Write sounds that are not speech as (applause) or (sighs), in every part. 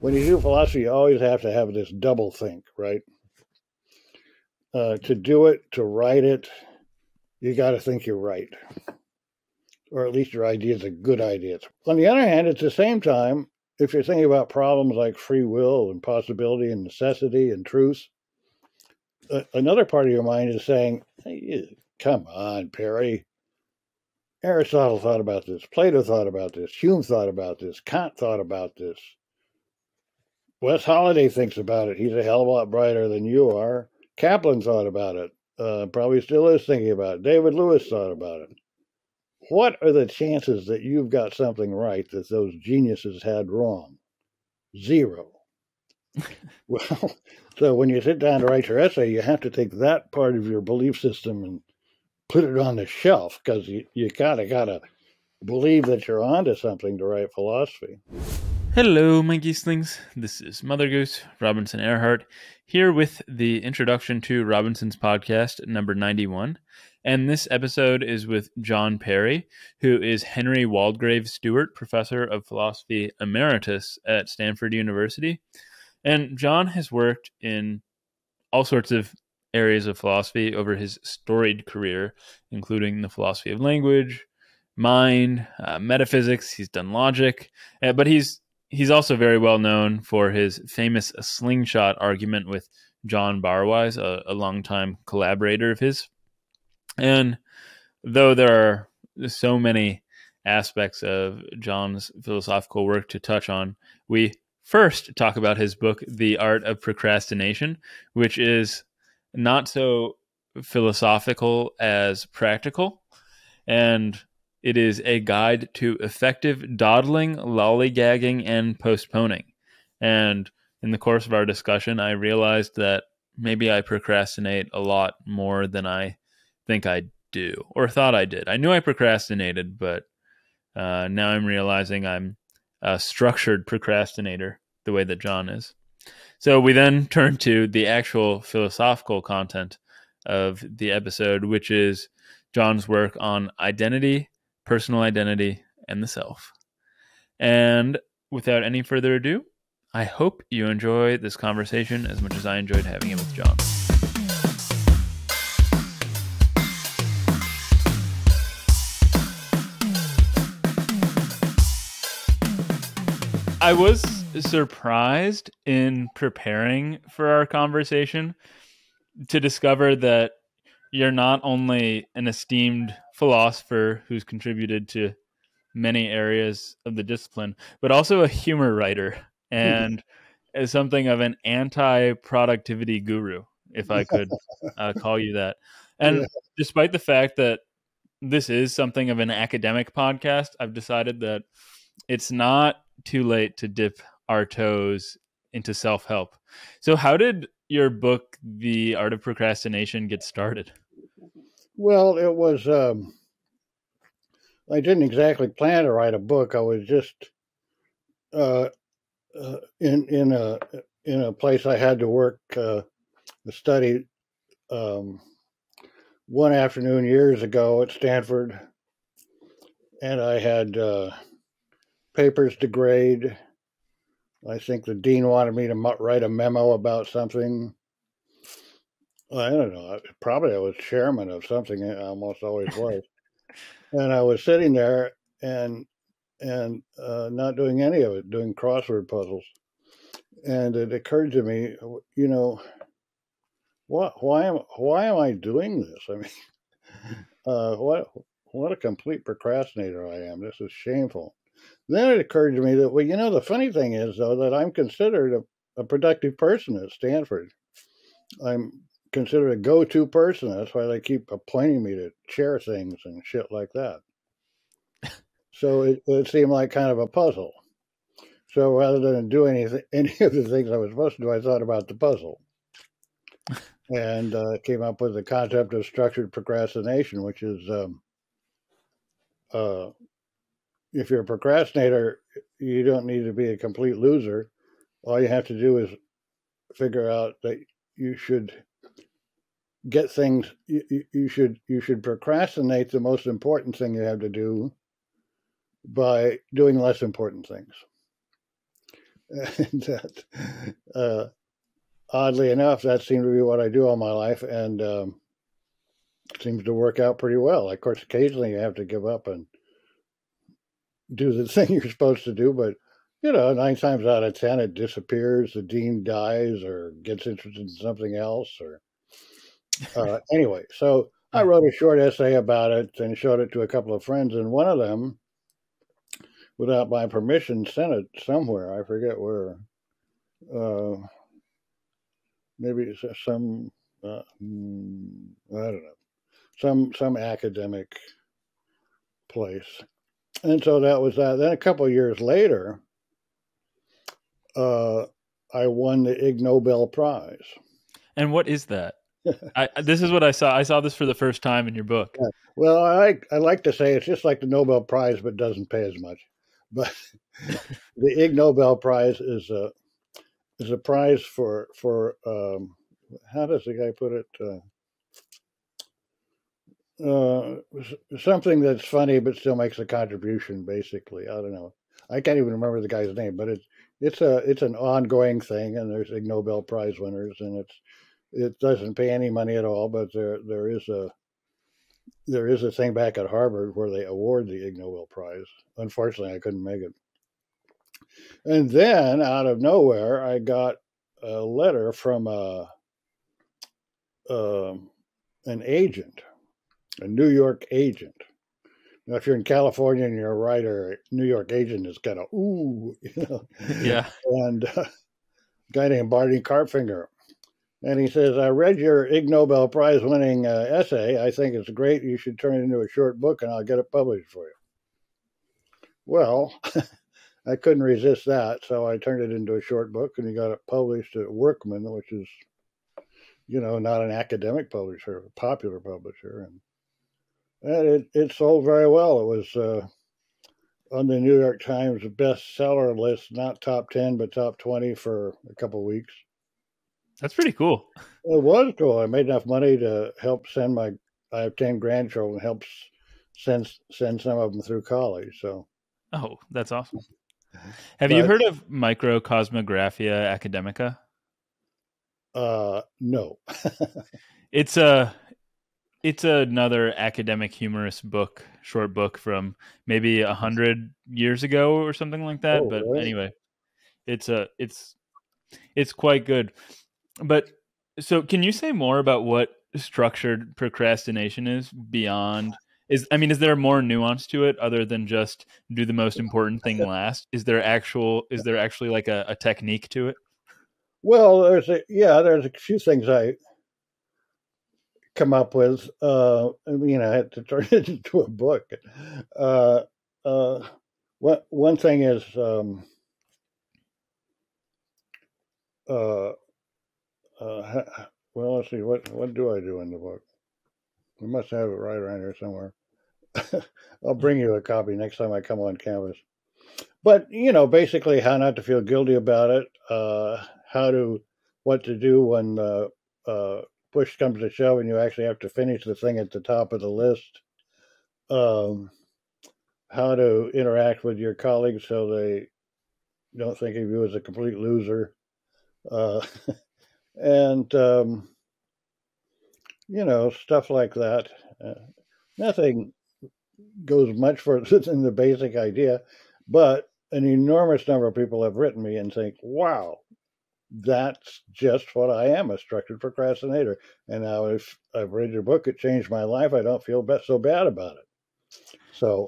when you do philosophy, you always have to have this double think, right? Uh, to do it, to write it, you got to think you're right, or at least your idea is a good idea. On the other hand, at the same time, if you're thinking about problems like free will and possibility and necessity and truth, uh, another part of your mind is saying, hey, "Come on, Perry." Aristotle thought about this. Plato thought about this. Hume thought about this. Kant thought about this. Wes Holliday thinks about it. He's a hell of a lot brighter than you are. Kaplan thought about it. Uh, probably still is thinking about it. David Lewis thought about it. What are the chances that you've got something right that those geniuses had wrong? Zero. (laughs) well, so when you sit down to write your essay, you have to take that part of your belief system and put it on the shelf because you, you kind of got to believe that you're onto something to write philosophy. Hello, my geeslings. This is Mother Goose Robinson Erhardt here with the introduction to Robinson's podcast number 91. And this episode is with John Perry, who is Henry Waldgrave Stuart Professor of Philosophy Emeritus at Stanford University. And John has worked in all sorts of areas of philosophy over his storied career, including the philosophy of language, mind, uh, metaphysics. He's done logic, uh, but he's he's also very well known for his famous slingshot argument with John Barwise, a, a longtime collaborator of his. And though there are so many aspects of John's philosophical work to touch on, we first talk about his book, The Art of Procrastination, which is not so philosophical as practical. And it is a guide to effective dawdling, lollygagging, and postponing. And in the course of our discussion, I realized that maybe I procrastinate a lot more than I think I do or thought I did. I knew I procrastinated, but uh, now I'm realizing I'm a structured procrastinator the way that John is. So we then (laughs) turn to the actual philosophical content of the episode, which is John's work on identity personal identity, and the self. And without any further ado, I hope you enjoy this conversation as much as I enjoyed having it with John. I was surprised in preparing for our conversation to discover that you're not only an esteemed philosopher who's contributed to many areas of the discipline, but also a humor writer and as something of an anti-productivity guru, if I could (laughs) uh, call you that. And yeah. despite the fact that this is something of an academic podcast, I've decided that it's not too late to dip our toes into self-help. So how did your book The Art of Procrastination get started? Well, it was. Um, I didn't exactly plan to write a book. I was just uh, uh, in in a in a place I had to work uh, study um, one afternoon years ago at Stanford, and I had uh, papers to grade. I think the dean wanted me to write a memo about something. I don't know. Probably I was chairman of something. I almost always (laughs) was. and I was sitting there and and uh, not doing any of it, doing crossword puzzles. And it occurred to me, you know, what? Why am why am I doing this? I mean, (laughs) uh, what what a complete procrastinator I am. This is shameful. Then it occurred to me that well, you know, the funny thing is though that I'm considered a, a productive person at Stanford. I'm considered a go-to person. That's why they keep appointing me to chair things and shit like that. so it, it seemed like kind of a puzzle. So rather than do anything, (laughs) any of the things I was supposed to do, I thought about the puzzle, and uh, came up with the concept of structured procrastination, which is um, uh, if you're a procrastinator, you don't need to be a complete loser. All you have to do is figure out that you should get things you, you should you should procrastinate the most important thing you have to do by doing less important things and that, uh, oddly enough, that seemed to be what I do all my life, and um, seems to work out pretty well. Of course, occasionally you have to give up and do the (laughs) thing you're supposed to do, but you know, nine times out of ten, it disappears. The dean dies or gets interested in something else, or uh, (laughs) anyway. So I wrote a short essay about it and showed it to a couple of friends, and one of them, without my permission, sent it somewhere. I forget where. Uh, maybe some uh, hmm, I don't know, some some academic place, and so that was that. Then a couple of years later, uh, I won the Ig Nobel Prize. And what is that? (laughs) I, this is what I saw. I saw this for the first time in your book. Yeah. Well, I like I like to say it's just like the Nobel Prize, but doesn't pay as much. But (laughs) the Ig Nobel Prize is a is a prize for for um, how does the guy put it? Uh, uh, something that's funny but still makes a contribution. Basically, I don't know. I can't even remember the guy's name, but it's it's a it's an ongoing thing, and there's Ig Nobel Prize winners, and it's it doesn't pay any money at all, but there there is a there is a thing back at Harvard where they award the Ig Nobel Prize. Unfortunately, I couldn't make it. And then out of nowhere, I got a letter from a, uh, an agent, a New York agent. Now, if you're in California and you're a writer, New York agent is kind of ooh, (laughs) you know. Yeah. And uh, a guy named Barney Karpfinger and he says, I read your Ig Nobel Prize winning uh, essay. I think it's great. You should turn it into a short book and I'll get it published for you. Well, (laughs) I couldn't resist that. So I turned it into a short book and he got it published at Workman, which is, you know, not an academic publisher, a popular publisher. And it, it sold very well. It was uh, on the New York Times bestseller list, not top 10, but top 20 for a couple weeks. That's pretty cool. It was cool. I made enough money to help send my. I have ten grandchildren. Helps send send some of them through college. So. Oh, that's awesome. (laughs) Have but, you heard of Microcosmographia Academica? Uh, no. (laughs) it's a it's another academic humorous book, short book from maybe a hundred years ago or something like that. Oh, but really? anyway, it's a it's it's quite good. But so can you say more about what structured procrastination is beyond is I mean is there more nuance to it other than just do the most important thing (laughs) last? Is there actual is there actually like a, a technique to it? Well, there's a yeah, there's a few things I come up with. Uh, I mean, I had to turn (laughs) it into a book. Uh, uh, one one thing is um, uh, uh, well, let's see. What what do I do in the book? We must have it right around here somewhere. (laughs) I'll bring you a copy next time I come on campus. But you know, basically, how not to feel guilty about it. Uh, how to what to do when uh, uh, push comes to shove and you actually have to finish the thing at the top of the list. Um, how to interact with your colleagues so they don't think of you as a complete loser. Uh, (laughs) and um, you know stuff like that. Uh, nothing goes much (laughs) further than the basic idea, but an enormous number of people have written me and think, "Wow, that's just what I am—a structured procrastinator." And now, if I've read your book, it changed my life. I don't feel so bad about it. So,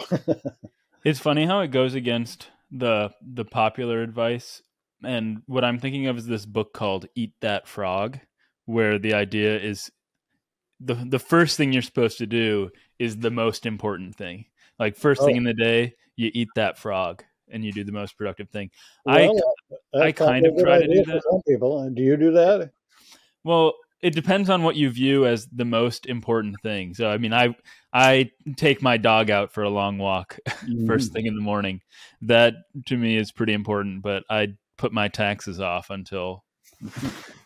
(laughs) it's funny how it goes against the the popular advice and what I'm thinking of is this book called Eat That Frog, where the idea is the the first thing you're supposed to do is the most important thing. Like first oh. thing in the day, you eat that frog and you do the most productive thing. Well, I I kind of try to do that. Some people, do you do that? Well, it depends on what you view as the most important thing. So, I mean, I I take my dog out for a long walk mm. (laughs) first thing in the morning. That to me is pretty important. But I put my taxes off until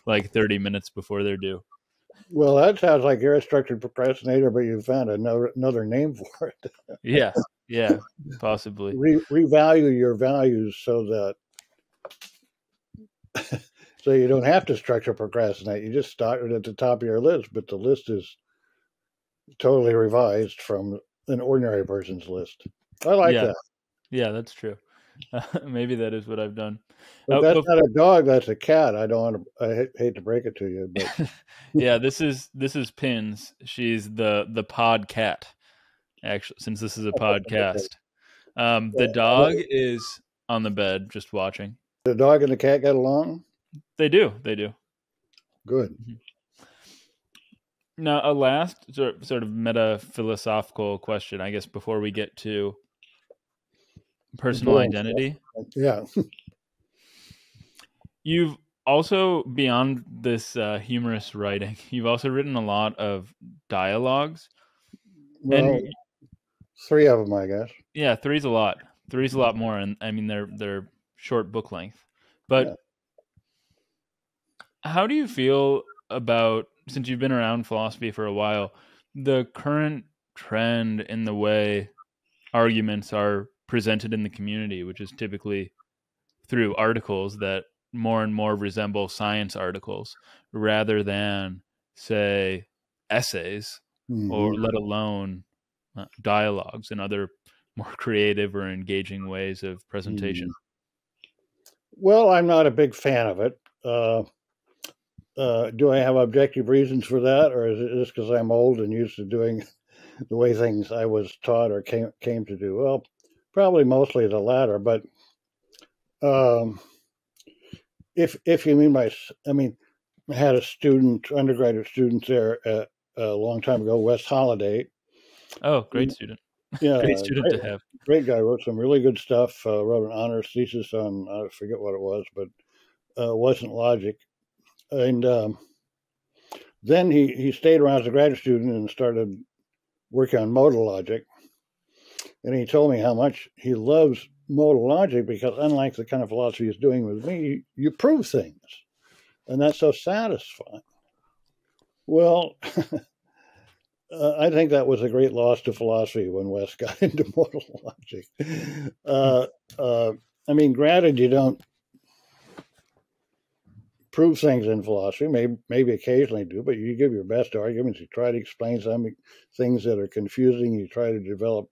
like 30 minutes before they're due. Well, that sounds like you're a structured procrastinator, but you found another another name for it. yeah, yeah, (laughs) possibly. Re- revalue your values so that (laughs) so you don't have to structure procrastinate. You just start it at the top of your list, but the list is totally revised from an ordinary person's list. I like Yeah. that. Yeah, that's true. (laughs) maybe that is what I've done. But Uh, that's bef- not a dog. That's a cat. I don't want to. I hate, hate to break it to you, but yeah, this is this is Pins. She's the the pod cat. Actually, since this is a podcast, um, the dog is on the bed just watching. the dog and the cat get along. They do, they do. Good. Now, a last sort sort of meta philosophical question, I guess, before we get to personal identity. Yeah. (laughs) You've also beyond this uh, humorous writing, (laughs) you've also written a lot of dialogues, Well, and three of them, I guess. yeah, three's a lot. Three's a lot more, and I mean they're they're short book length. But Yeah. how do you feel about since you've been around philosophy for a while, the current trend in the way arguments are presented in the community, which is typically through articles that more and more resemble science articles rather than say essays or Mhm. let alone uh, dialogues and other more (laughs) creative or engaging ways of presentation. Well, I'm not a big fan of it. Uh, uh, do I have objective reasons for that, or is it just because I'm old and used to doing (laughs) the way things I was taught or came came to do? Well, probably mostly the latter. But um, if if you mean by, I mean, I had a student, undergraduate student there uh, a long time ago, Wes Holliday. Oh, great student. (laughs) Yeah, Great student great, to have. great guy. Wrote some really good stuff. Uh, wrote an honors thesis on I forget what it was, but uh, wasn't logic. And um, then he he stayed around as a graduate student and started working on modal logic. And he told me how much he loves modal logic because unlike the kind of philosophy he's doing with me, you, you prove things, and that's so satisfying. Well. (laughs) Uh, I think that was a great loss to philosophy when West (laughs) got into modal logic. Uh, uh, I mean, granted, you don't prove things in philosophy. Maybe, maybe occasionally do, but you give your best arguments. You try to explain some things that are confusing. You try to develop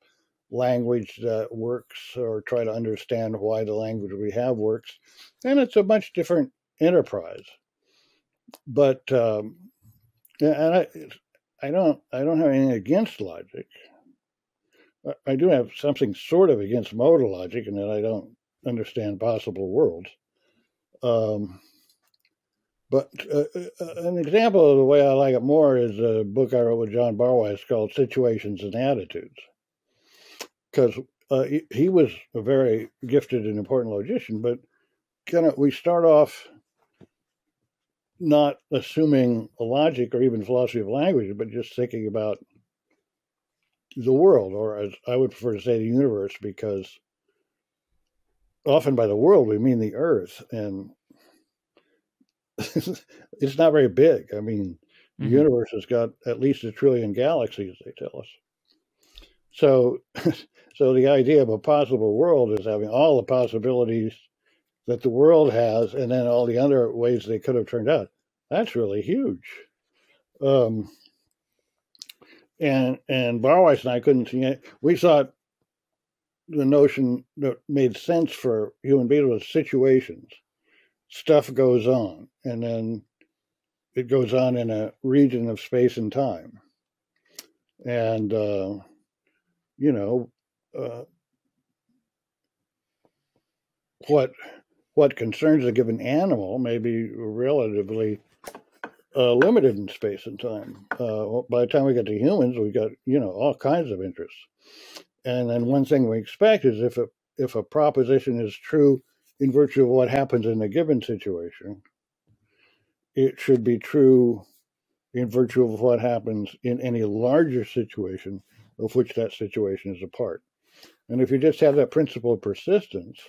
language that works, or try to understand why the language we have works. And it's a much different enterprise. But um, and I, I don't, I don't have anything against logic. I- do have something sort of against modal logic, in that I don't understand possible worlds. Um, but uh, uh, an example of the way I like it more is a book I wrote with John Barwise called Situations and Attitudes. Because uh, he, he was a very gifted and important logician, but kind of we start off not assuming a logic or even philosophy of language, but just thinking about the world, or as I would prefer to say, the universe, because often by the world we mean the earth, and (laughs) it's not very big. I mean, the Mhm. universe has got at least a trillion galaxies, they tell us. So, (laughs) so the idea of a possible world is having all the possibilities that the world has, and then all the other ways they could have turned out. That's really huge. Um, and and Barwise and I couldn't see it. We thought the notion that made sense for human beings was situations. Stuff goes on, and then it goes on in a region of space and time. And uh, you know, uh, what what concerns a given animal may be relatively uh, limited in space and time. Uh, by the time we get to humans, we've got you know all kinds of interests. And then one thing we expect is if a if a proposition is true in virtue of what happens in a given situation, it should be true in virtue of what happens in any larger situation of which that situation is a part. And if you just have that principle of persistence,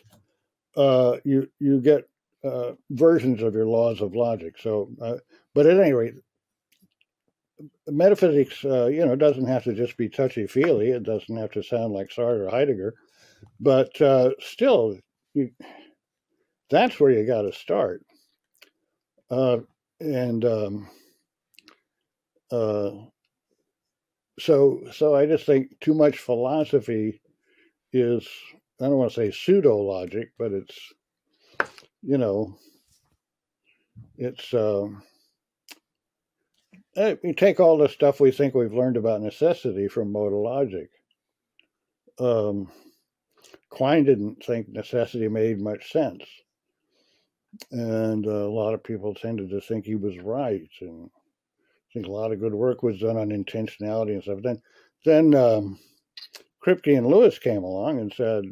uh, you you get uh, versions of your laws of logic. So, uh, but at any rate, metaphysics, uh, you know, doesn't have to just be touchy feely. It doesn't have to sound like Sartre or Heidegger, but uh, still, you, that's where you got to start. and um, so so I just think too much philosophy is I don't want to say pseudo logic, but it's you know it's uh, we take all the stuff we think we've learned about necessity from modal logic. Um, Quine didn't think necessity made much sense, and a lot of people tended to think he was right, and I think a lot of good work was done on intentionality and stuff. Then, then um, Kripke and Lewis came along and said,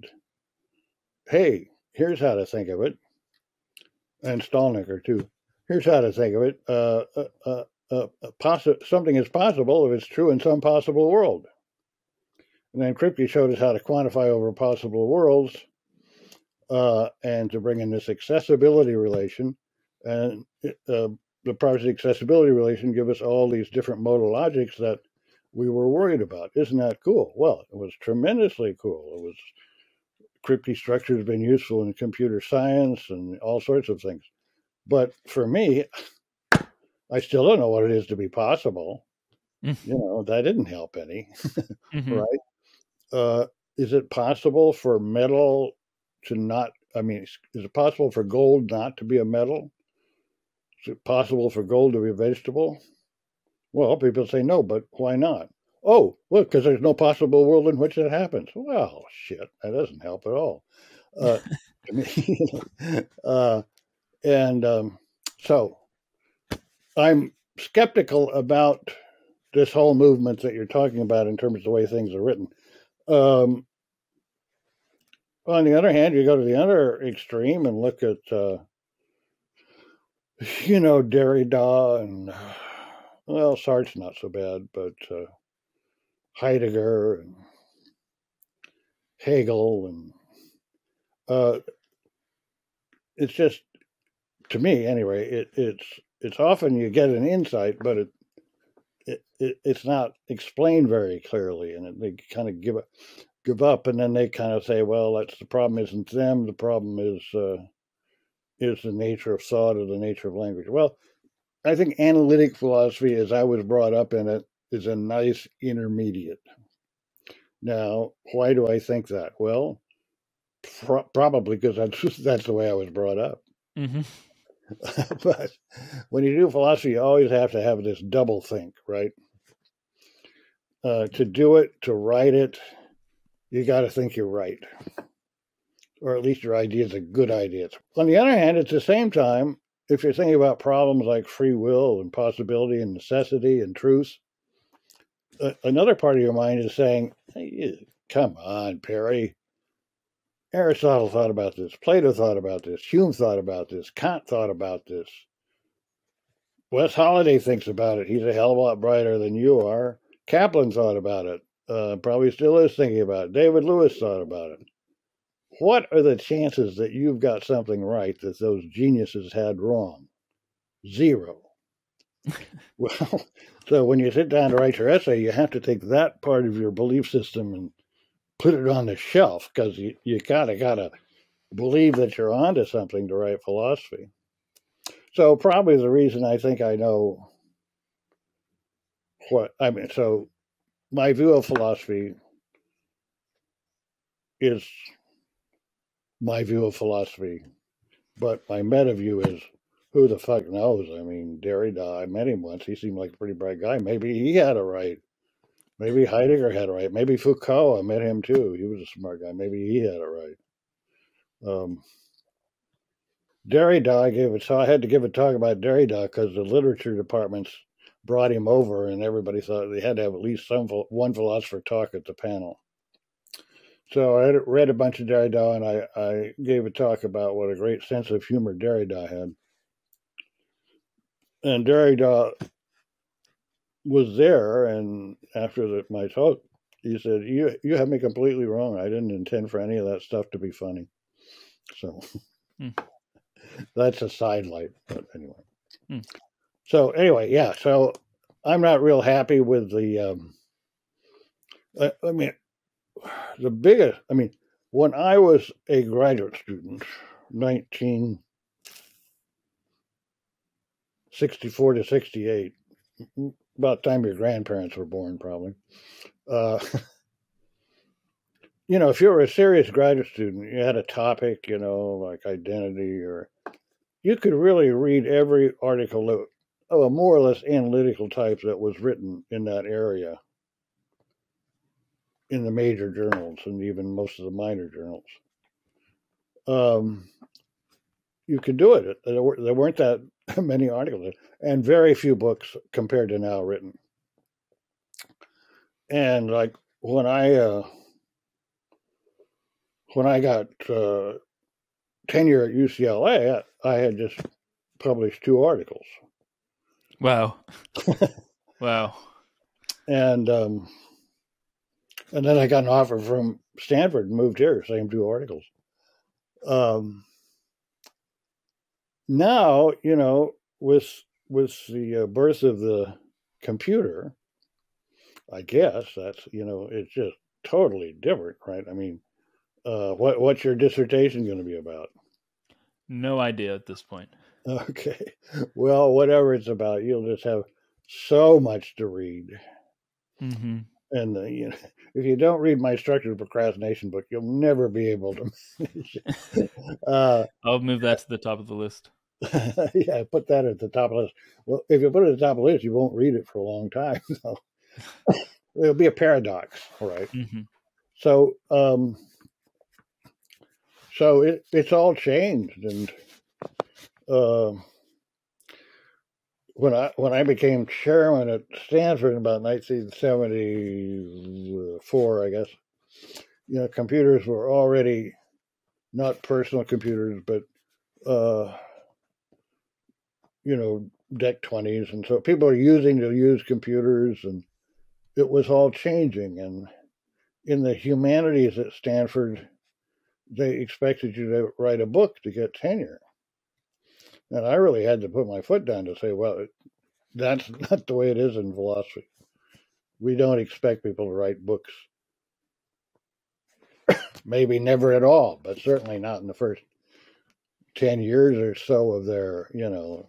"Hey, here's how to think of it," and Stalnaker too. Here's how to think of it. Uh, uh, uh, uh, possi- something is possible if it's true in some possible world. And then Kripke showed us how to quantify over possible worlds uh, and to bring in this accessibility relation. And uh, the property accessibility relation give us all these different modal logics that we were worried about. Isn't that cool? Well, it was tremendously cool. It was Kripke structures has been useful in computer science and all sorts of things. But for me, I still don't know what it is to be possible. Mm. You know, that didn't help any, (laughs) mm-hmm. right? Uh, is it possible for metal to not? I mean, is it possible for gold not to be a metal? Is it possible for gold to be a vegetable? Well, people say no, but why not? Oh, well, because there's no possible world in which it happens. Well, shit, that doesn't help at all. Uh, (laughs) uh, and um, so I'm skeptical about this whole movement that you're talking about in terms of the way things are written. Um, on the other hand, you go to the other extreme and look at, uh, you know, Derrida and, well, Sartre's not so bad, but uh, Heidegger and Hegel and uh, it's just to me anyway. It, it's it's often you get an insight, but it, it, it it's not explained very clearly, and they kind of give up, give up, and then they kind of say, "Well, that's the problem. Isn't them? The problem is uh, is the nature of thought or the nature of language." Well, I think analytic philosophy, as I was brought up in it, is a nice intermediate. Now, why do I think that? Well, pro- probably because that's (laughs) that's the way I was brought up. Mm-hmm. (laughs) but when you do philosophy, you always have to have this double think, right? Uh, to do it, to write it, you got to think you're right, or at least your idea is a good idea. On the other hand, at the same time, if you're thinking about problems like free will and possibility and necessity and truth, another part of your mind is saying, hey, "Come on, Perry, Aristotle thought about this, Plato thought about this, Hume thought about this, Kant thought about this. Wes Holliday thinks about it. He's a hell of a lot brighter than you are. Kaplan thought about it. Uh, probably still is thinking about it. David Lewis thought about it. What are the chances that you've got something right that those geniuses had wrong? Zero. (laughs) well, so when you sit down to write your essay, you have to take that part of your belief system and put it on the shelf because you, you kind of got to believe that you're onto something to write philosophy. So probably the reason I think I know what I mean. So my view of philosophy is my view of philosophy, but my meta view is who the fuck knows? I mean, Derrida, I met him once. He seemed like a pretty bright guy. Maybe he had it right. Maybe Heidegger had it right. Maybe Foucault. I met him too. He was a smart guy. Maybe he had it right. Um, Derrida, I gave it. So I had to give a talk about Derrida because the literature departments brought him over, and everybody thought they had to have at least some one philosopher talk at the panel. So I read a bunch of Derrida, and I, I gave a talk about what a great sense of humor Derrida had. And Derrida was there, and after the, my talk, he said, "You you have me completely wrong. I didn't intend for any of that stuff to be funny." So hmm. (laughs) that's a sidelight, but anyway. Hmm. So anyway, yeah. So I'm not real happy with the. Um, I, I mean, the biggest. I mean, when I was a graduate student, 1964 to 68, about the time your grandparents were born, probably. Uh, (laughs) you know, if you were a serious graduate student, you had a topic, you know, like identity, or you could really read every article of a more or less analytical type that was written in that area in the major journals and even most of the minor journals. Um, you could do it. There, were, there weren't that (laughs) many articles and very few books compared to now written. And like when I uh, when I got uh, tenure at UCLA, I, I had just published two articles. Wow. (laughs) wow. And um, and then I got an offer from Stanford and moved here, same two articles. Um, now, you know, with with the uh, birth of the computer, I guess that's you know it's just totally different, right? I mean, uh, what what's your dissertation going to be about? No idea at this point. Okay, well, whatever it's about, you'll just have so much to read. Mm-hmm. And uh, you know, (laughs) if you don't read my structured procrastination book, you'll never be able to. (laughs) uh, I'll move that to the top of the list. (laughs) yeah, put that at the top of the list. Well, if you put it at the top of the list, you won't read it for a long time. So it'll be a paradox, right? Mm-hmm. So, um, so it, it's all changed, and uh, when I when I became chairman at Stanford in about 1974, I guess, you know, computers were already not personal computers, but uh, you know, DEC 20s. And so people are using to use computers, and it was all changing. And in the humanities at Stanford, they expected you to write a book to get tenure. And I really had to put my foot down to say, well, that's (laughs) not the way it is in philosophy. We don't expect people to write books. (coughs) Maybe never at all, but certainly not in the first 10 years or so of their, you know,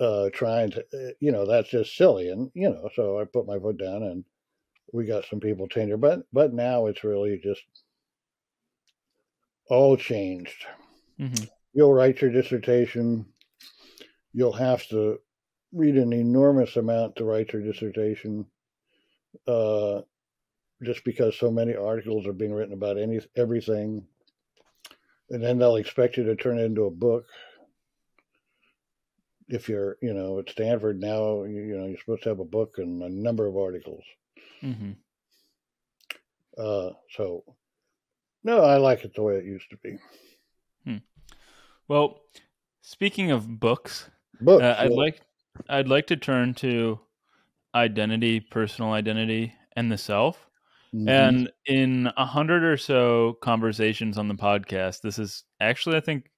uh, trying to, uh, you know, that's just silly. And, you know, so I put my foot down and we got some people tenure, but, but now it's really just all changed. Mm-hmm. You'll write your dissertation. You'll have to read an enormous amount to write your dissertation. Uh, just because so many articles are being written about any everything, and then they'll expect you to turn it into a book if you're, you know, at Stanford now, you, you know, you're supposed to have a book and a number of articles. Mm-hmm. Uh, so, no, I like it the way it used to be. Hmm. Well, speaking of books, books uh, I'd yeah. like I'd like to turn to identity, personal identity, and the self. Mm-hmm. And in a hundred or so conversations on the podcast, this is actually, I think,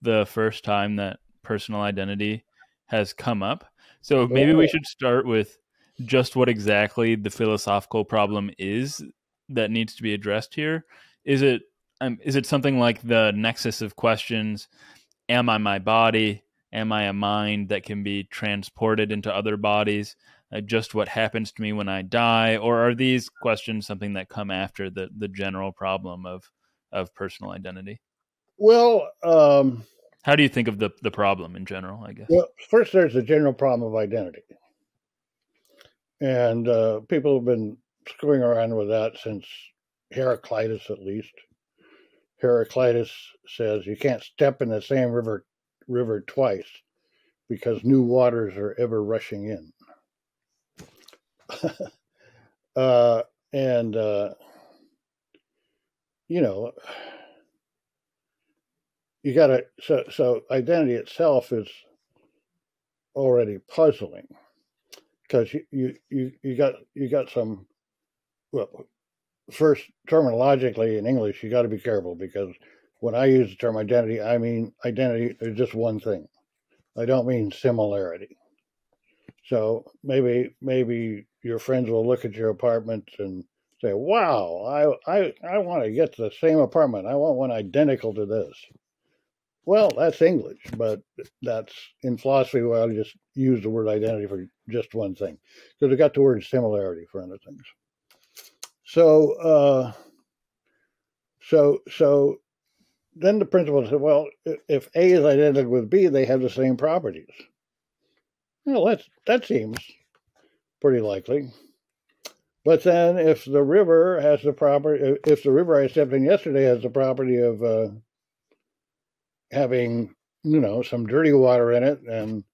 the first time that personal identity has come up. So maybe we should start with just what exactly the philosophical problem is that needs to be addressed here. Is it um, is it something like the nexus of questions? Am I my body? Am I a mind that can be transported into other bodies? Uh, just what happens to me when I die, or are these questions something that come after the the general problem of of personal identity? Well, um, how do you think of the the problem in general? I guess. Well, first there's the general problem of identity, and uh, people have been screwing around with that since Heraclitus, at least. Heraclitus says you can't step in the same river river twice because new waters are ever rushing in. (laughs) uh, and uh, you know you got to so so identity itself is already puzzling because you, you you you got you got some well first terminologically in english you got to be careful because when i use the term identity i mean identity is just one thing i don't mean similarity so maybe maybe your friends will look at your apartment and say wow i i i want to get the same apartment i want one identical to this well, that's English, but that's in philosophy. Well, I just use the word identity for just one thing because it got the word similarity for other things. So, uh, so, so then the principle said, well, if A is identical with B, they have the same properties. Well, that's, that seems pretty likely. But then, if the river has the property, if the river I stepped in yesterday has the property of uh, having, you know, some dirty water in it, and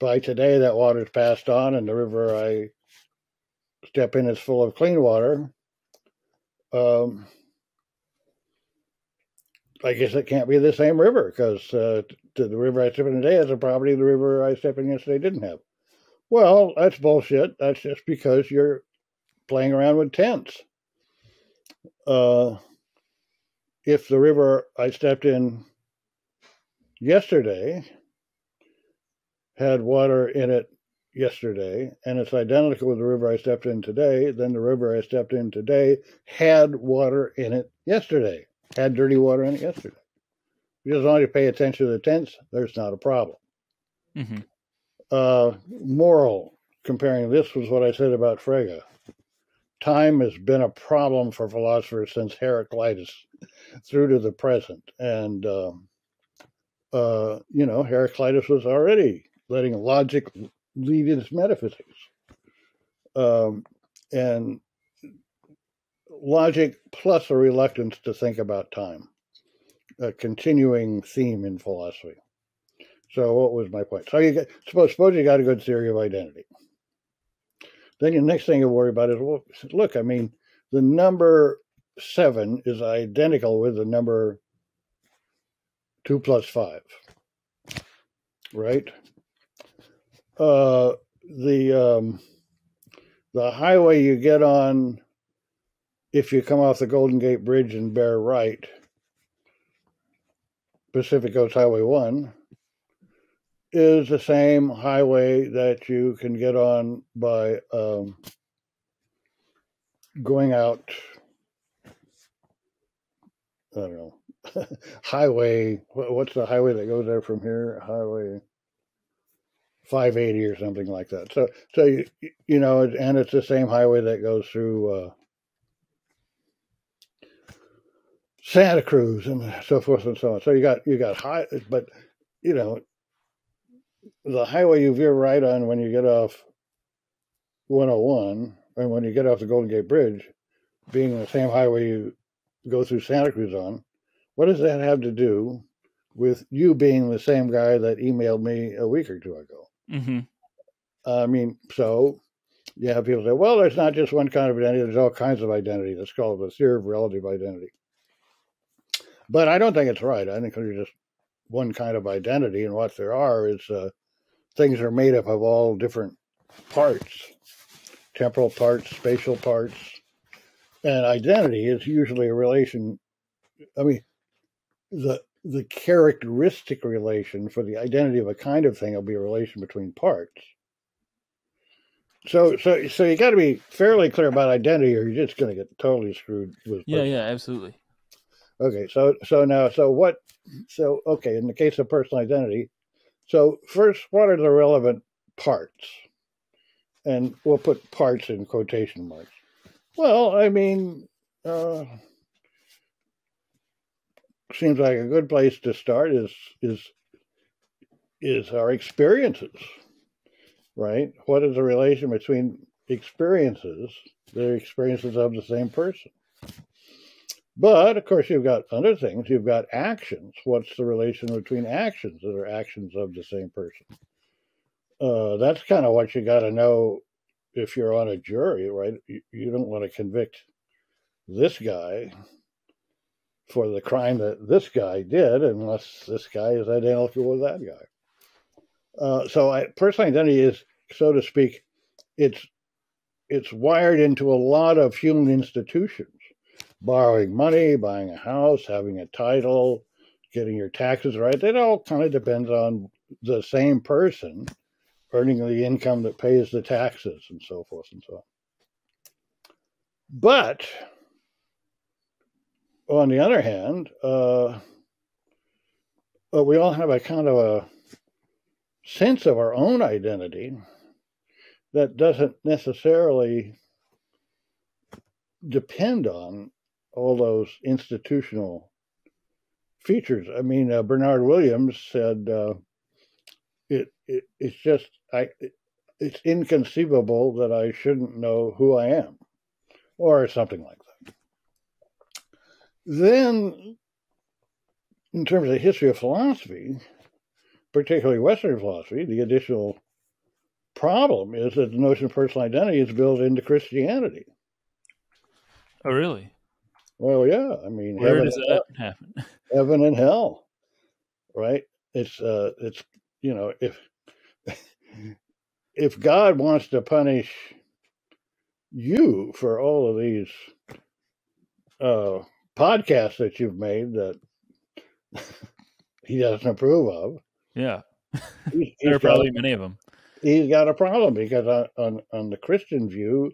by today that water's passed on, and the river I step in is full of clean water, um, I guess it can't be the same river because uh, the river I step in today has a property the river I stepped in yesterday didn't have. Well, that's bullshit. That's just because you're playing around with tense. Uh, if the river I stepped in yesterday had water in it yesterday and it's identical with the river I stepped in today, then the river I stepped in today had water in it yesterday, had dirty water in it yesterday. Just as long as you pay attention to the tense, there's not a problem. Mm-hmm. Uh, moral, comparing this was what I said about Frege time has been a problem for philosophers since Heraclitus (laughs) through to the present. And, uh, uh, you know, Heraclitus was already letting logic lead his metaphysics. Um, and logic plus a reluctance to think about time, a continuing theme in philosophy. So, what was my point? So, you suppose suppose you got a good theory of identity. Then the next thing you worry about is, well, look, I mean, the number seven is identical with the number two plus five, right? Uh, the um, the highway you get on if you come off the Golden Gate Bridge and bear right, Pacific Coast Highway One, is the same highway that you can get on by um, going out. I don't know. (laughs) highway. What's the highway that goes there from here? Highway 580 or something like that. So, so you, you know, and it's the same highway that goes through uh, Santa Cruz and so forth and so on. So you got you got high, but you know, the highway you veer right on when you get off 101 and when you get off the Golden Gate Bridge, being the same highway you go through Santa Cruz on, what does that have to do with you being the same guy that emailed me a week or two ago? Mm-hmm. I mean, so you have people say, well, there's not just one kind of identity, there's all kinds of identity. That's called the theory of relative identity. But I don't think it's right. I think there's just one kind of identity, and what there are is uh, things are made up of all different parts temporal parts, spatial parts. And identity is usually a relation. I mean, the the characteristic relation for the identity of a kind of thing will be a relation between parts. So, so, so you got to be fairly clear about identity, or you're just going to get totally screwed with. Yeah, yeah, absolutely. Okay, so, so now, so what? So, okay, in the case of personal identity, so, first, what are the relevant parts? And we'll put parts in quotation marks. Well, I mean, uh, seems like a good place to start is is is our experiences, right? What is the relation between experiences, the experiences of the same person? But of course, you've got other things. You've got actions. What's the relation between actions that are actions of the same person? Uh, that's kind of what you got to know if you're on a jury, right? You, you don't want to convict this guy for the crime that this guy did unless this guy is identical with that guy. Uh, so, I, personal identity is, so to speak, it's it's wired into a lot of human institutions borrowing money, buying a house, having a title, getting your taxes right. It all kind of depends on the same person earning the income that pays the taxes and so forth and so on. But on the other hand, uh, uh, we all have a kind of a sense of our own identity that doesn't necessarily depend on all those institutional features. I mean, uh, Bernard Williams said uh, it, it it's just I it, it's inconceivable that I shouldn't know who I am, or something like that. Then, in terms of the history of philosophy, particularly Western philosophy, the additional problem is that the notion of personal identity is built into Christianity. Oh, really? Well, yeah. I mean, Where heaven, does that happen? (laughs) heaven and hell, right? It's uh, it's you know, if if God wants to punish you for all of these uh, podcasts that you've made that (laughs) he doesn't approve of, Yeah, he's, there are probably many of them. he's got a problem because on, on, on the Christian view,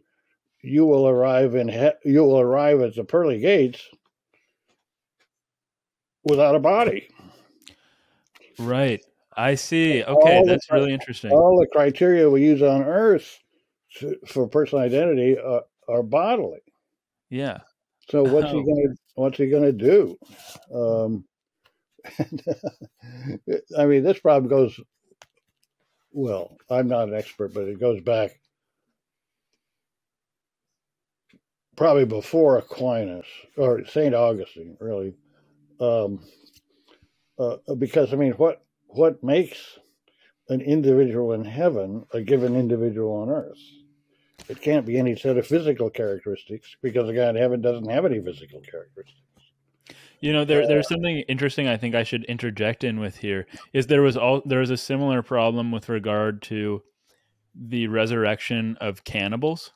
you will arrive in he- you will arrive at the pearly gates without a body. Right. I see. Okay, the that's time- really interesting. All the criteria we use on Earth to, for personal identity are, are bodily. Yeah. So (laughs) what's he Oh. gonna what's he gonna do? Um, (laughs) I mean, this problem goes. Well, I'm not an expert, but it goes back probably before Aquinas or Saint Augustine, really, um, uh, because I mean, what what makes an individual in heaven a given individual on earth? It can't be any set of physical characteristics because the guy in heaven doesn't have any physical characteristics. You know, there there's uh, something interesting I think I should interject in with here is there was all there was a similar problem with regard to the resurrection of cannibals.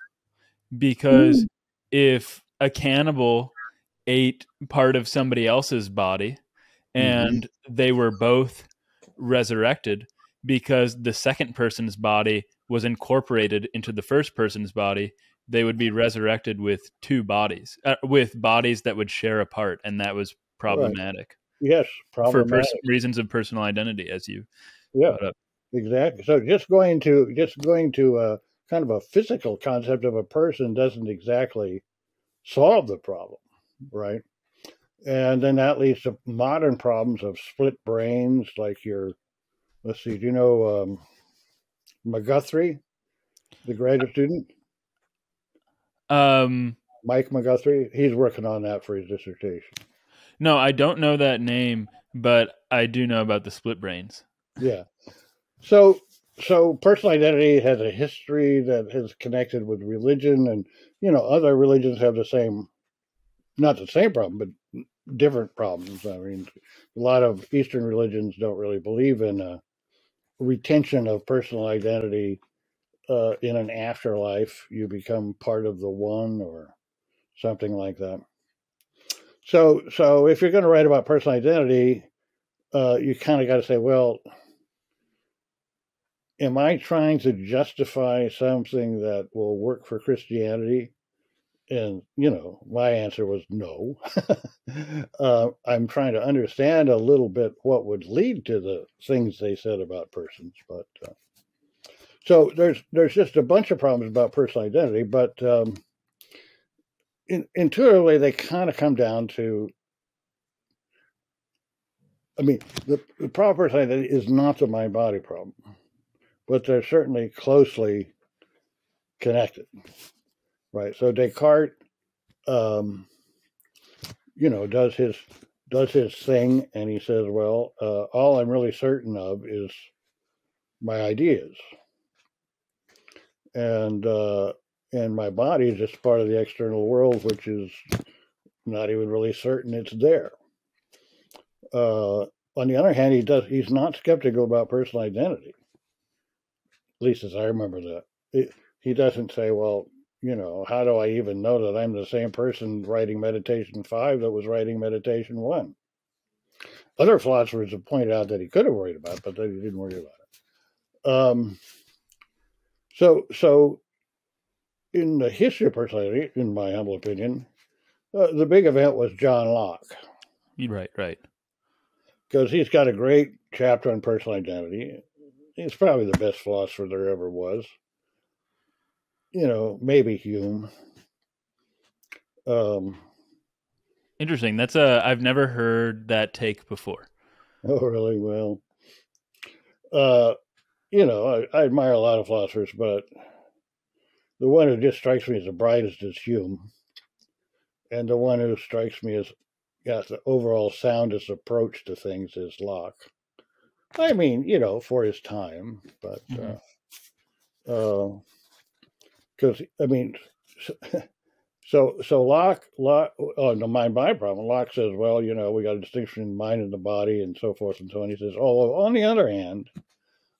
Because mm. if a cannibal ate part of somebody else's body mm-hmm. and they were both resurrected because the second person's body was incorporated into the first person's body they would be resurrected with two bodies uh, with bodies that would share a part and that was problematic Yes, for problematic. pers- reasons of personal identity as you yeah, up. exactly. So just going to just going to a kind of a physical concept of a person doesn't exactly solve the problem, right? And then that leads to modern problems of split brains, like your. Let's see. Do you know um, McGuthrie, the graduate student, um Mike McGuthrie? He's working on that for his dissertation. no i don't know that name but i do know about the split brains Yeah. So so personal identity has a history that is connected with religion and you know other religions have the same not the same problem but different problems. I mean a lot of eastern religions don't really believe in a retention of personal identity uh, in an afterlife. You become part of the one or something like that. So so if you're going to write about personal identity, uh, you kind of got to say, well, am I trying to justify something that will work for Christianity? And, you know, my answer was no. (laughs) uh, I'm trying to understand a little bit what would lead to the things they said about persons. But uh, so there's there's just a bunch of problems about personal identity, but um, in, intuitively they kind of come down to. I mean, the, the personal identity is not the mind body problem but they're certainly closely connected, right? So Descartes, um, you know, does his does his thing, and he says, "Well, uh, all I'm really certain of is my ideas, and uh, and my body is just part of the external world, which is not even really certain it's there." Uh, on the other hand, he does he's not skeptical about personal identity at least as I remember that. It, he doesn't say, well, you know, how do I even know that I'm the same person writing Meditation 5 that was writing Meditation 1? Other philosophers have pointed out that he could have worried about it, but that he didn't worry about it. Um, so, so in the history of personality, in my humble opinion, uh, the big event was John Locke. right right because he's got a great chapter on personal identity. He's probably the best philosopher there ever was. You know, maybe Hume. Um, Interesting. That's a I've never heard that take before. (laughs) Oh, really? Well, uh, you know, I, I admire a lot of philosophers, but the one who just strikes me as the brightest is Hume, and the one who strikes me as got the overall soundest approach to things is Locke. I mean, you know, for his time, but mm-hmm. uh, uh, I mean, (laughs) so so Locke, Locke, oh no, mind my problem. Locke says, well, you know, we got a distinction in mind and the body, and so forth and so on. He says, oh, on the other hand,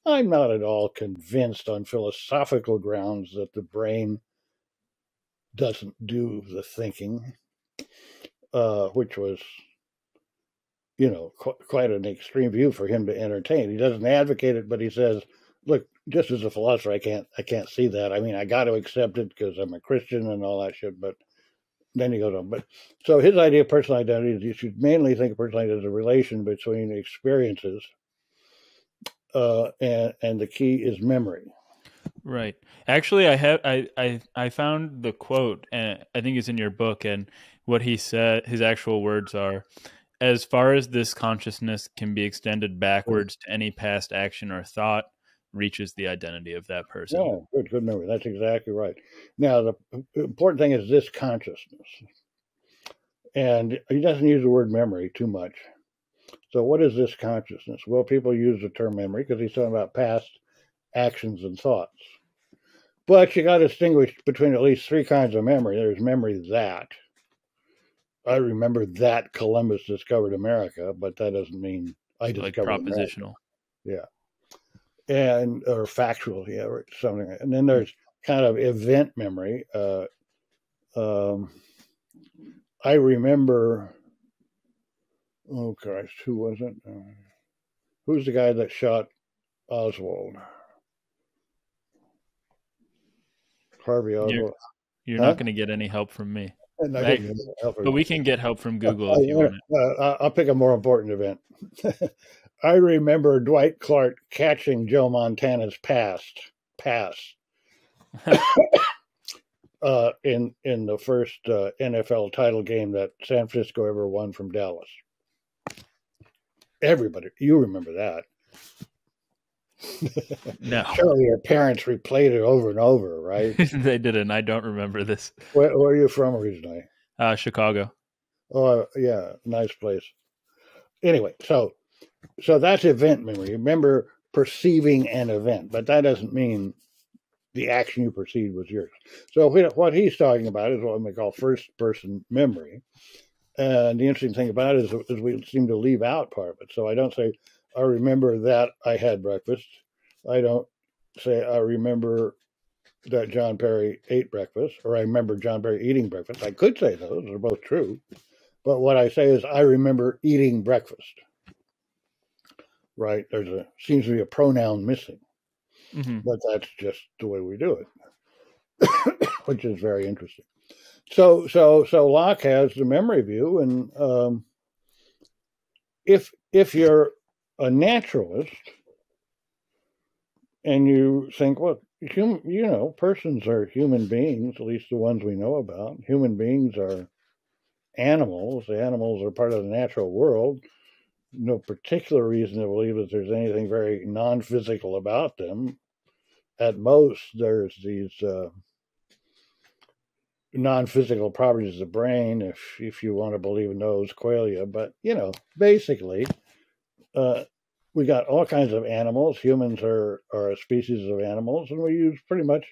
I'm not at all convinced on philosophical grounds that the brain doesn't do the thinking, uh, which was, you know, qu- quite an extreme view for him to entertain. He doesn't advocate it, but he says, "Look, just as a philosopher, I can't, I can't see that. I mean, I got to accept it because I'm a Christian and all that shit." But then he goes on. But so his idea of personal identity is you should mainly think of personal identity as a relation between experiences uh, and and the key is memory. Right. Actually, I have I I I found the quote, and I think it's in your book, and what he said, his actual words are. As far as this consciousness can be extended backwards to any past action or thought, reaches the identity of that person. Yeah, good, good memory. That's exactly right. Now, the important thing is this consciousness. And he doesn't use the word memory too much. So, what is this consciousness? Well, people use the term memory because he's talking about past actions and thoughts. But you got to distinguish between at least three kinds of memory. There's memory that. I remember that Columbus discovered America, but that doesn't mean I discovered like propositional. America. Yeah, and or factual, yeah, or something. And then there's kind of event memory. Uh, um, I remember Oh Christ, who was it? Uh, who's the guy that shot Oswald? Harvey Oswald. You're, you're huh? not going to get any help from me. Right? But we can get help from Google uh, if you want uh, I'll pick a more important event. (laughs) I remember Dwight Clark catching Joe Montana's past pass (coughs) uh, in in the first uh, NFL title game that San Francisco ever won from Dallas. Everybody, you remember that. (laughs) no. Surely your parents replayed it over and over, right? (laughs) they didn't. I don't remember this. Where, where are you from originally? Uh, Chicago. Oh, yeah, nice place. Anyway, so so that's event memory. Remember perceiving an event, but that doesn't mean the action you perceived was yours. So what he's talking about is what we call first person memory. And the interesting thing about it is, is we seem to leave out part of it. So I don't say, I remember that I had breakfast. I don't say, I remember that John Perry ate breakfast, or I remember John Perry eating breakfast. I could say those, they're both true. But what I say is, I remember eating breakfast. Right? There's a seems to be a pronoun missing, mm-hmm. but that's just the way we do it, (coughs) which is very interesting so so so Locke has the memory view, and um, if if you're a naturalist and you think, well, hum, you know, persons are human beings, at least the ones we know about. Human beings are animals. The animals are part of the natural world. No particular reason to believe that there's anything very non-physical about them. At most, there's these. Uh, non-physical properties of the brain, if if you want to believe in those, qualia. But you know, basically, uh, we got all kinds of animals. Humans are are a species of animals, and we use pretty much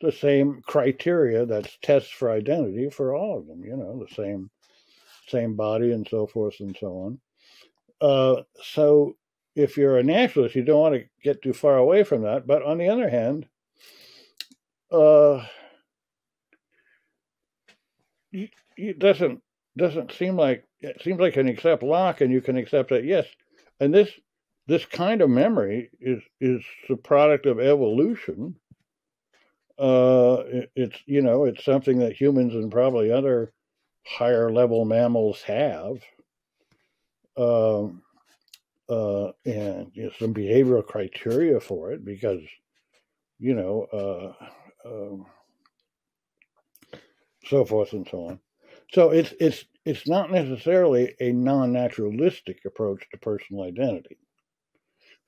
the same criteria that's tests for identity for all of them. You know, the same same body and so forth and so on. Uh, so if you're a naturalist, you don't want to get too far away from that. But on the other hand, uh, it doesn't doesn't seem like it seems like an accept Locke and you can accept that yes and this this kind of memory is is the product of evolution uh it, it's you know it's something that humans and probably other higher level mammals have um uh, and you know, some behavioral criteria for it because, you know, uh, um, so forth and so on. So it's it's it's not necessarily a non-naturalistic approach to personal identity.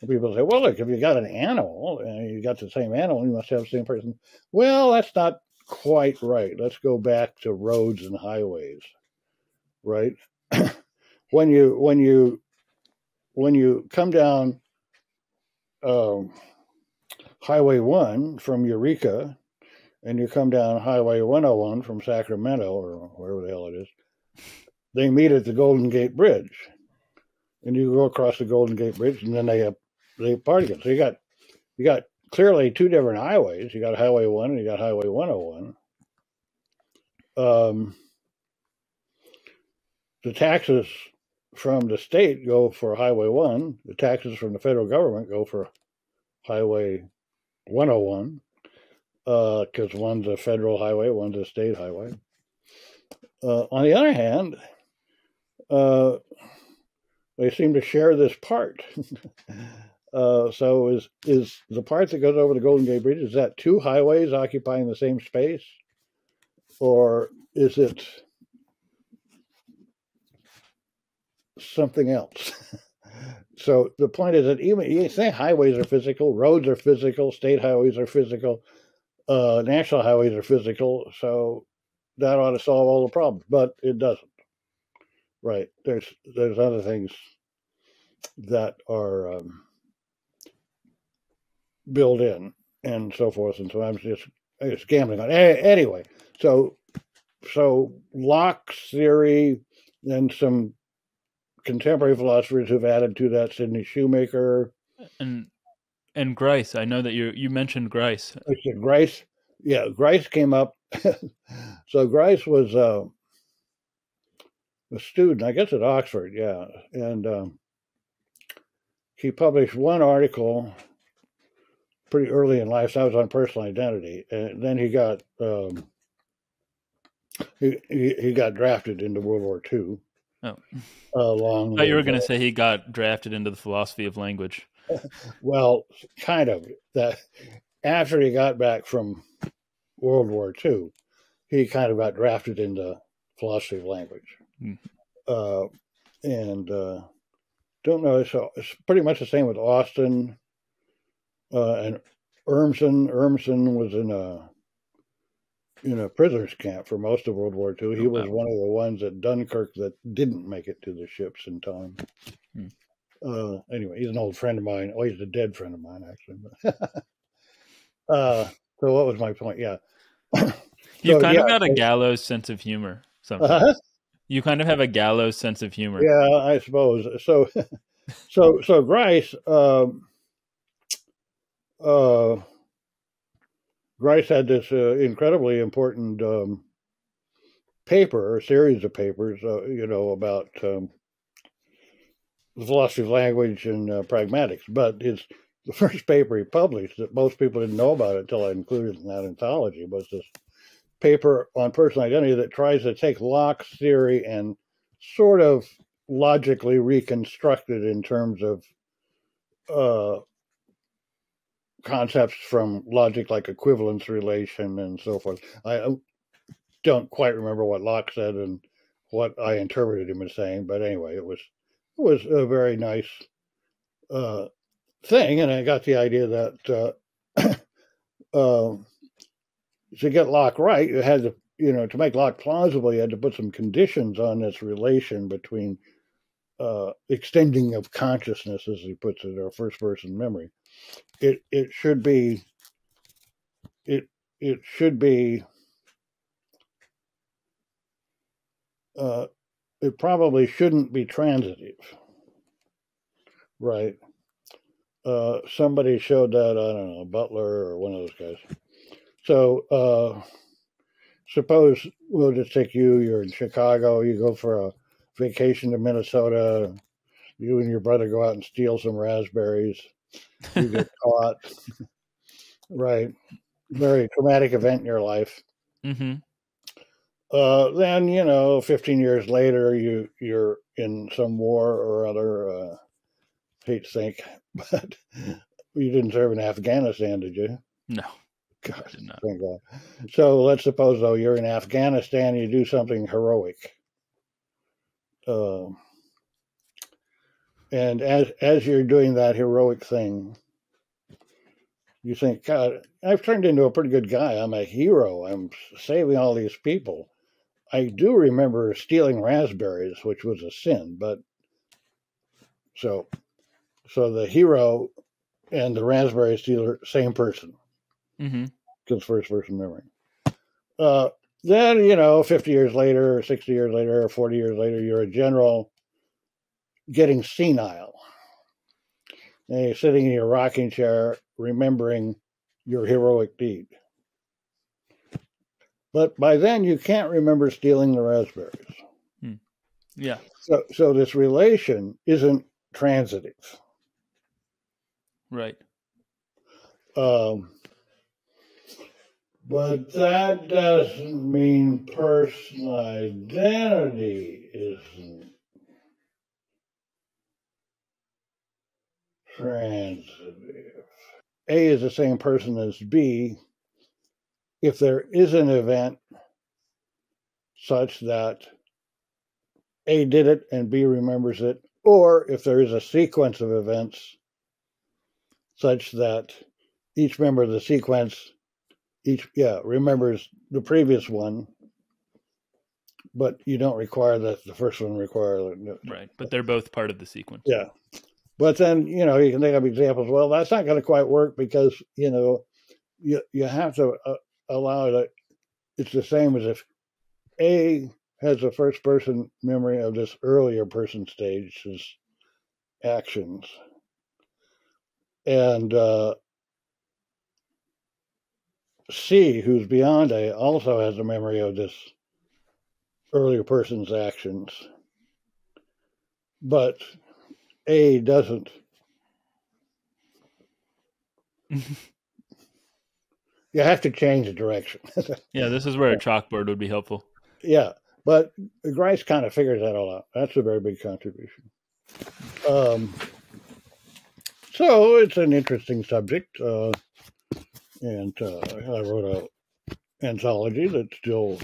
People say, "Well, look, if you got an animal and you got the same animal, you must have the same person." Well, that's not quite right. Let's go back to roads and highways, right? (clears throat) when you when you when you come down um, Highway One from Eureka, and you come down Highway 101 from Sacramento or wherever the hell it is, they meet at the Golden Gate Bridge, and you go across the Golden Gate Bridge, and then they have they part again. So you got you got clearly two different highways. You got Highway One and you got Highway 101. Um, the taxes from the state go for Highway 1, the taxes from the federal government go for Highway 101, because uh, one's a federal highway, one's a state highway. Uh, on the other hand, uh, they seem to share this part. (laughs) Uh, so is is the part that goes over the Golden Gate Bridge is that two highways occupying the same space, or is it something else. (laughs) so the point is that even you say highways are physical, roads are physical, state highways are physical, uh, national highways are physical. So that ought to solve all the problems, but it doesn't. Right? There's there's other things that are um, built in and so forth and so I'm just it's gambling on anyway. So so Locke's theory and some contemporary philosophers who've added to that Sidney Shoemaker and and Grice. I know that you you mentioned Grice. Grice, yeah, Grice came up. (laughs) so Grice was uh, a student, I guess, at Oxford, yeah, and um, he published one article pretty early in life. So that was on personal identity, and then he got um, he, he he got drafted into World War II Oh. Along I thought you were going to say he got drafted into the philosophy of language. (laughs) well, kind of. That after he got back from World War II, he kind of got drafted into philosophy of language. Hmm. Uh, and uh, don't know. So it's pretty much the same with Austin uh, and Urmson. Urmson was in a in a prisoners camp for most of World War II. He was one of the ones at Dunkirk that didn't make it to the ships in time. Hmm. Uh, anyway, he's an old friend of mine. Oh, he's a dead friend of mine, actually. (laughs) uh, so what was my point? Yeah. (coughs) you so, kind yeah, of got a gallows sense of humor. Sometimes. Uh-huh. You kind of have a gallows sense of humor. Yeah, I suppose. So, (laughs) so, so Grice, um, uh, Grice had this uh, incredibly important um, paper, or series of papers, uh, you know, about um, the philosophy of language and uh, pragmatics. But his the first paper he published that most people didn't know about it until I included in that anthology was this paper on personal identity that tries to take Locke's theory and sort of logically reconstruct it in terms of uh, concepts from logic like equivalence relation and so forth. I don't quite remember what Locke said and what I interpreted him as saying, but anyway, it was it was a very nice uh, thing, and I got the idea that uh, uh, (coughs) to get Locke right, you had to you know to make Locke plausible, you had to put some conditions on this relation between uh, extending of consciousness, as he puts it, or first person memory it it should be it it should be uh, it probably shouldn't be transitive right? Uh, somebody showed that i don't know butler or one of those guys. So uh, suppose we'll just take you you're in chicago you go for a vacation to minnesota you and your brother go out and steal some raspberries you get (laughs) caught. right. Very traumatic event in your life. Mm-hmm. Uh, then you know, 15 years later, you you're in some war or other, uh, hate to think, (laughs) but you didn't serve in Afghanistan, did you? No, God, I did not. thank God. So let's suppose though you're in Afghanistan, you do something heroic. Uh, and as as you're doing that heroic thing, you think, God, I've turned into a pretty good guy. I'm a hero. I'm saving all these people. I do remember stealing raspberries, which was a sin, but so so the hero and the raspberry stealer, same person Mm-hmm. because first person memory. Uh, then, you know, 50 years later, 60 years later, or 40 years later, you're a general getting senile. And you're sitting in your rocking chair remembering your heroic deed. But by then, you can't remember stealing the raspberries. Yeah. So, so this relation isn't transitive. Right. Um, but that doesn't mean personal identity isn't transitive. A is the same person as B if there is an event such that A did it and B remembers it, or if there is a sequence of events such that each member of the sequence each yeah remembers the previous one but you don't require that the first one require Right. But they're both part of the sequence. yeah but then you know you can think of examples well that's not going to quite work because you know you you have to uh, allow that it's the same as if a has a first person memory of this earlier person stage's actions. And uh C, who's beyond A, also has a memory of this earlier person's actions, but A doesn't. you have to change the direction. (laughs) Yeah, this is where a chalkboard would be helpful. yeah, but Grice kind of figures that all out. That's a very big contribution. Um, so it's an interesting subject. Uh, and uh, I wrote a anthology that's still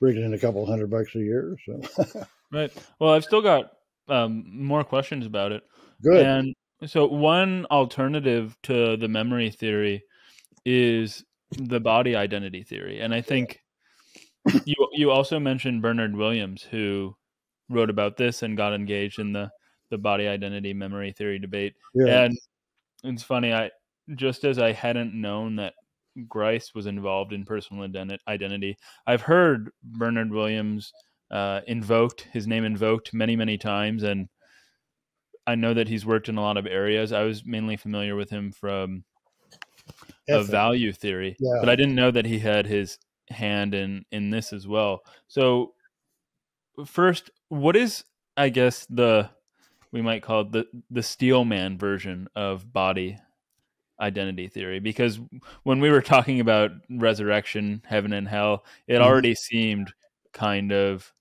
bringing in a couple hundred bucks a year. So (laughs) Right. Well, I've still got um, more questions about it. good. And so, one alternative to the memory theory is the body identity theory, and I think (laughs) you you also mentioned Bernard Williams, who wrote about this and got engaged in the the body identity memory theory debate. yeah. And it's funny, I just as I hadn't known that Grice was involved in personal identi- identity, I've heard Bernard Williams uh, invoked his name invoked many many times, and I know that he's worked in a lot of areas. I was mainly familiar with him from a value theory, Yeah. but I didn't know that he had his hand in in this as well. So first, what is I guess the we might call it the the Steelman version of body identity theory because when we were talking about resurrection, heaven and hell, it Mhm. already seemed kind of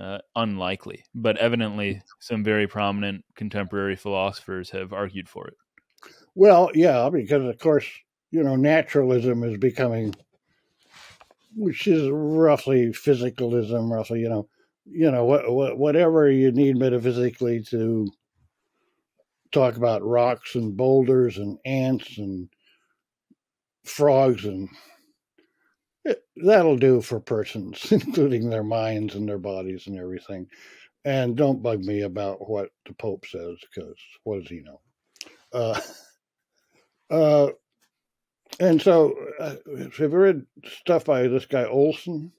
uh, unlikely, but evidently some very prominent contemporary philosophers have argued for it. Well, yeah, because of course, you know, naturalism is becoming, which is roughly physicalism, roughly, you know, you know, what, what, whatever you need metaphysically to talk about rocks and boulders and ants and frogs and that'll do for persons, (laughs) including their minds and their bodies and everything. And don't bug me about what the Pope says, because what does he know? Uh, (laughs) uh, and so, uh, have you read stuff by this guy Olson?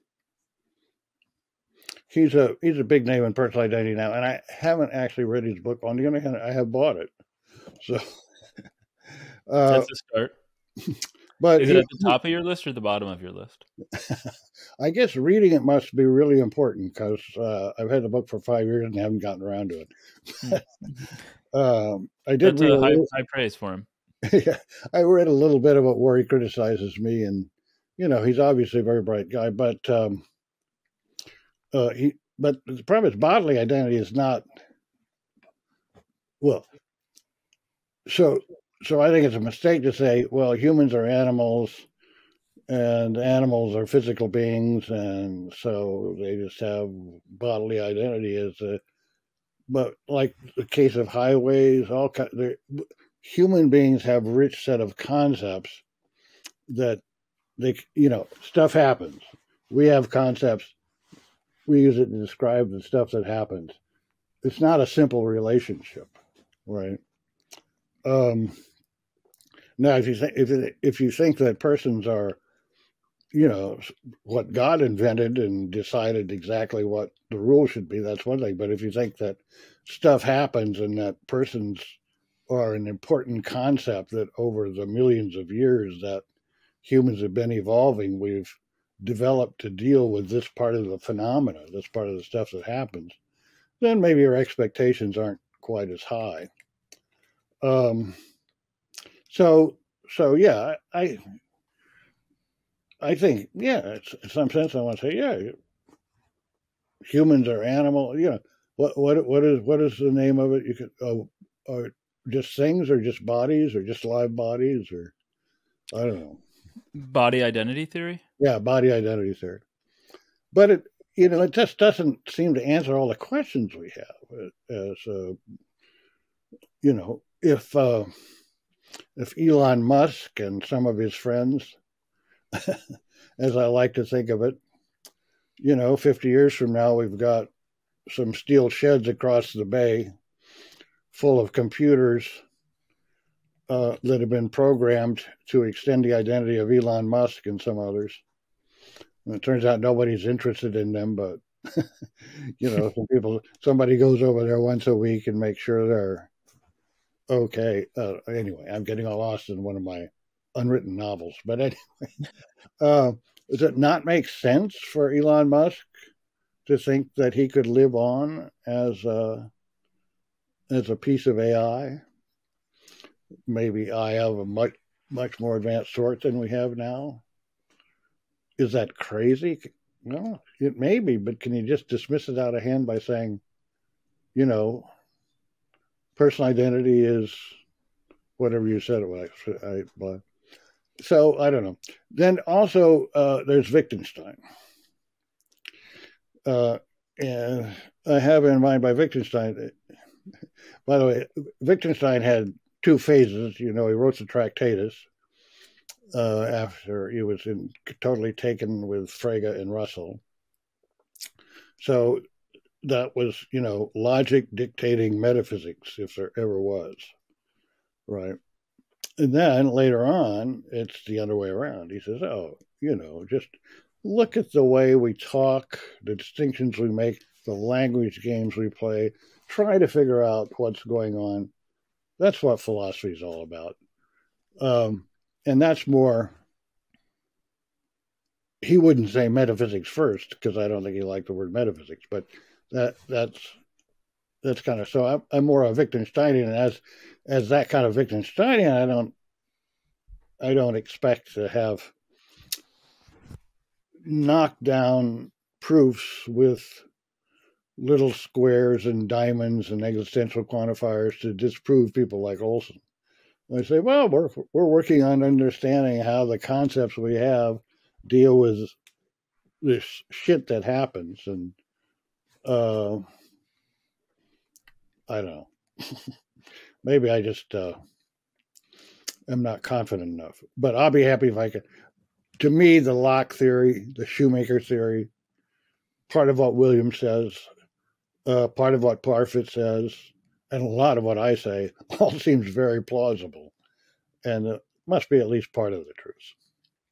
He's a he's a big name in personal identity now, and I haven't actually read his book. On the other hand, I have bought it. So, (laughs) uh, That's a start. But Is it he- at the top of your list or the bottom of your list? (laughs) I guess reading it must be really important because uh, I've had the book for five years and haven't gotten around to it. (laughs) um, I did That's read a high, little, high praise for him. (laughs) yeah, I read a little bit of it where he criticizes me, and you know he's obviously a very bright guy, but um, uh, he but the problem is bodily identity is not well, so so I think it's a mistake to say, well, humans are animals and animals are physical beings and so they just have bodily identity as a but like the case of highways all human beings have rich set of concepts that they you know stuff happens. We have concepts. We use it to describe the stuff that happens. It's not a simple relationship right? Um now if you think if, if you think that persons are you know what god invented and decided exactly what the rule should be that's one thing but if you think that stuff happens and that persons are an important concept that over the millions of years that humans have been evolving, we've developed to deal with this part of the phenomena, this part of the stuff that happens, then maybe our expectations aren't quite as high. Um, so, so yeah, I, I think, yeah, in some sense, I want to say, yeah, humans are animal. You know, what, what, what is, what is the name of it? You could, oh, or just things, or just bodies, or just live bodies, or I don't know. Body identity theory? Yeah, body identity theory. But it, you know, it just doesn't seem to answer all the questions we have. As uh, you know, if uh, if Elon Musk and some of his friends, (laughs) as I like to think of it, you know, 50 years from now, we've got some steel sheds across the bay full of computers uh, that have been programmed to extend the identity of Elon Musk and some others. And it turns out nobody's interested in them, but (laughs) you know, some people, somebody goes over there once a week and makes sure they're okay. Uh, anyway, I'm getting all lost in one of my unwritten novels, but anyway, (laughs) uh, does it not make sense for Elon Musk to think that he could live on as a, as a piece of AI? maybe I have a much much more advanced sort than we have now. Is that crazy? No, it may be, but can you just dismiss it out of hand by saying, you know, personal identity is whatever you said it was. I, but, so I don't know. Then also uh, there's Wittgenstein. Uh, and I have in mind by Wittgenstein. By the way, Wittgenstein had two phases. You know, he wrote the Tractatus uh, after he was in, totally taken with Frege and Russell. So that was, you know, logic dictating metaphysics, if there ever was, right? And then later on, it's the other way around. He says, oh, you know, just look at the way we talk, the distinctions we make, the language games we play, try to figure out what's going on that's what philosophy is all about. Um, and that's more, he wouldn't say metaphysics first because I don't think he liked the word metaphysics, but that that's that's kind of so I'm, I'm more a Wittgensteinian, as as that kind of Wittgensteinian, I don't I don't expect to have knockdown proofs with little squares and diamonds and existential quantifiers to disprove people like Olson. I say, well, we're we're working on understanding how the concepts we have deal with this shit that happens, and uh, I don't know. (laughs) Maybe I just uh, am not confident enough. But I'll be happy if I can. To me, the Locke theory, the Shoemaker theory, part of what Williams says, uh, part of what Parfit says, and a lot of what I say (laughs) all seems very plausible, and it must be at least part of the truth.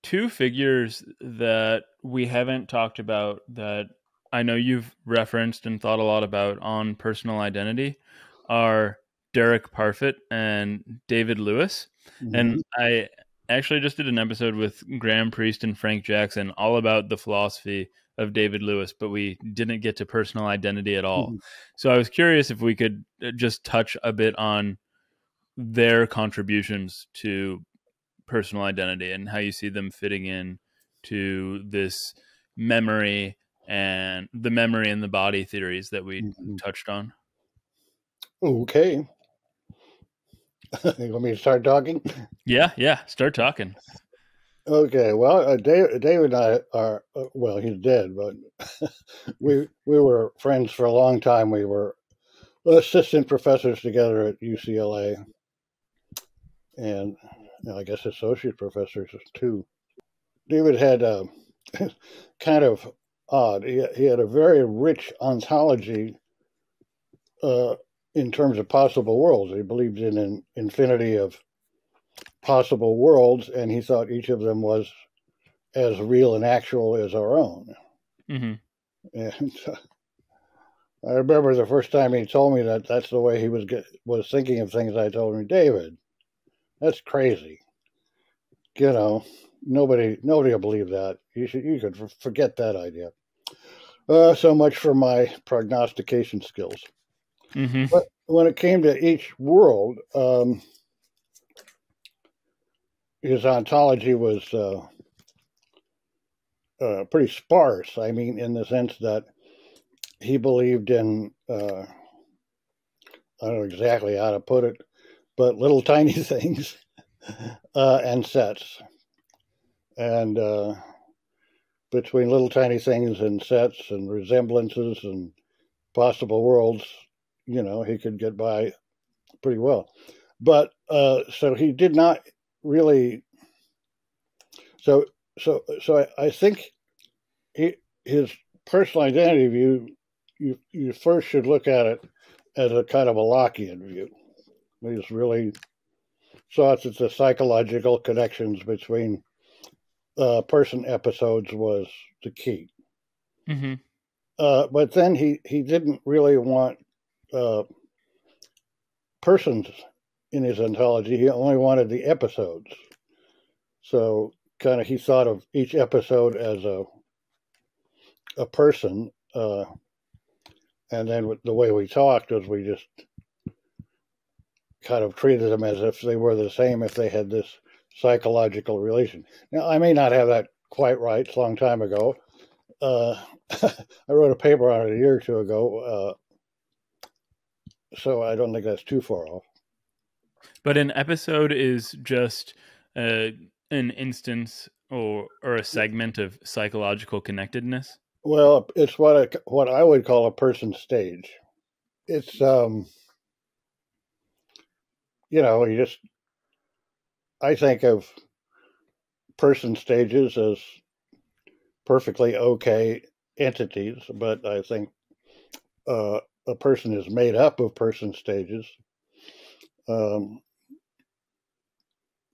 Two figures that we haven't talked about that I know you've referenced and thought a lot about on personal identity are Derek Parfit and David Lewis. Mm-hmm. And I actually just did an episode with Graham Priest and Frank Jackson all about the philosophy of David Lewis, but we didn't get to personal identity at all. Mm-hmm. So I was curious if we could uh, just touch a bit on their contributions to personal identity and how you see them fitting in to this memory and the memory and the body theories that we mm-hmm. touched on. Okay. (laughs) you want me to start talking? Yeah, yeah. Start talking. Okay, well, uh, David, David and I are uh, well. He's dead, but (laughs) we we were friends for a long time. We were assistant professors together at UCLA, and you know, I guess associate professors too. David had a (laughs) kind of odd. He, he had a very rich ontology uh, in terms of possible worlds. He believed in an infinity of possible worlds, and he thought each of them was as real and actual as our own. Mm-hmm. And uh, I remember the first time he told me that that's the way he was get, was thinking of things. I told him, David, that's crazy. You know, nobody nobody will believe that. You should you could forget that idea. Uh, so much for my prognostication skills. Mm-hmm. But when it came to each world, um, his ontology was uh, uh, pretty sparse. I mean, in the sense that he believed in, uh, I don't know exactly how to put it, but little (laughs) tiny things uh, and sets. And uh, between little tiny things and sets and resemblances and possible worlds, you know, he could get by pretty well. But uh, so he did not really. So so so I, I think he, his personal identity view, you you first should look at it as a kind of a Lockean view. He's really thought that the psychological connections between uh, person episodes was the key. Mm-hmm. Uh, but then he, he didn't really want uh, persons in his ontology. He only wanted the episodes. So kind of he thought of each episode as a a person, uh, and then the way we talked was we just kind of treated them as if they were the same if they had this psychological relation. Now I may not have that quite right. It's a long time ago. Uh, (laughs) I wrote a paper on it a year or two ago, uh, so I don't think that's too far off. But an episode is just uh, an instance or or a segment of psychological connectedness. Well, it's what I, what I would call a person's stage. It's um, you know, you just I think of person stages as perfectly okay entities, but I think uh, a person is made up of person stages. Um,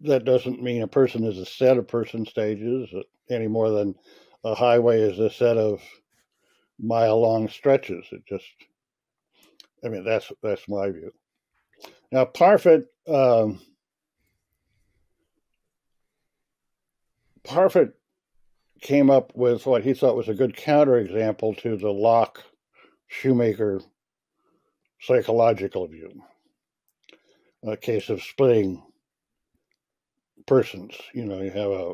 that doesn't mean a person is a set of person stages any more than a highway is a set of mile long stretches. It just, I mean, that's that's my view. Now, Parfit, um, Parfit came up with what he thought was a good counterexample to the Locke Shoemaker psychological view, a case of splitting persons. You know, you have a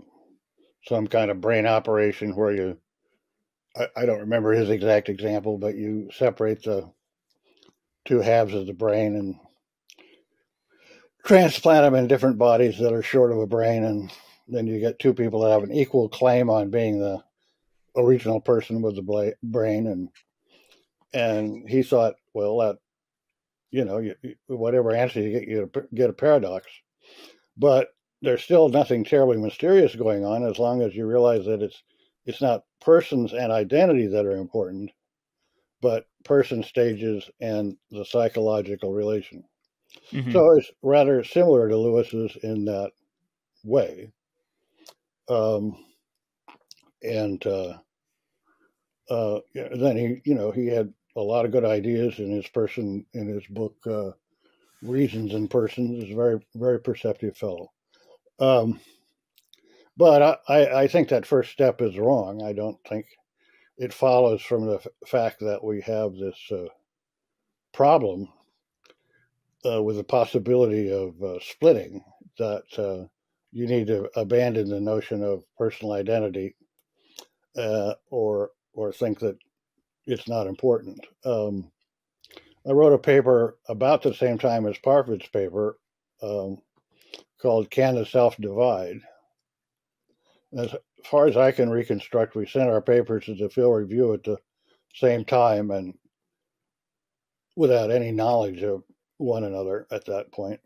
some kind of brain operation where you I, I don't remember his exact example, but you separate the two halves of the brain and transplant them in different bodies that are short of a brain and then you get two people that have an equal claim on being the original person with the brain and and he thought well that you know you, whatever answer you get you get a paradox but there's still nothing terribly mysterious going on as long as you realize that it's it's not persons and identity that are important, but person stages and the psychological relation. Mm-hmm. So it's rather similar to Lewis's in that way. Um, and uh, uh, then he, you know, he had a lot of good ideas in his person in his book, uh, Reasons and Persons. Is a very very perceptive fellow. Um, but I, I think that first step is wrong. I don't think it follows from the fact that we have this uh, problem uh, with the possibility of uh, splitting that uh, you need to abandon the notion of personal identity uh, or or think that it's not important. Um, I wrote a paper about the same time as Parfit's paper um, called Can the Self Divide? As far as I can reconstruct, we sent our papers to the Phil Review at the same time and without any knowledge of one another at that point.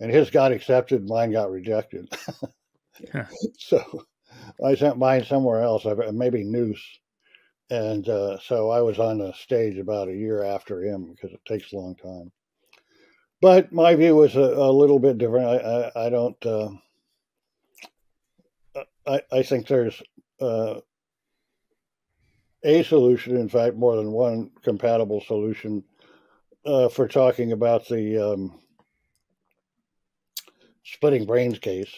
And his got accepted, mine got rejected. (laughs) huh. (laughs) So I sent mine somewhere else, maybe Noûs. And uh, so I was on the stage about a year after him because it takes a long time. But my view was a, a little bit different. I, I, I don't. Uh, I, I think there's uh, a solution, in fact, more than one compatible solution uh, for talking about the um, splitting brains case,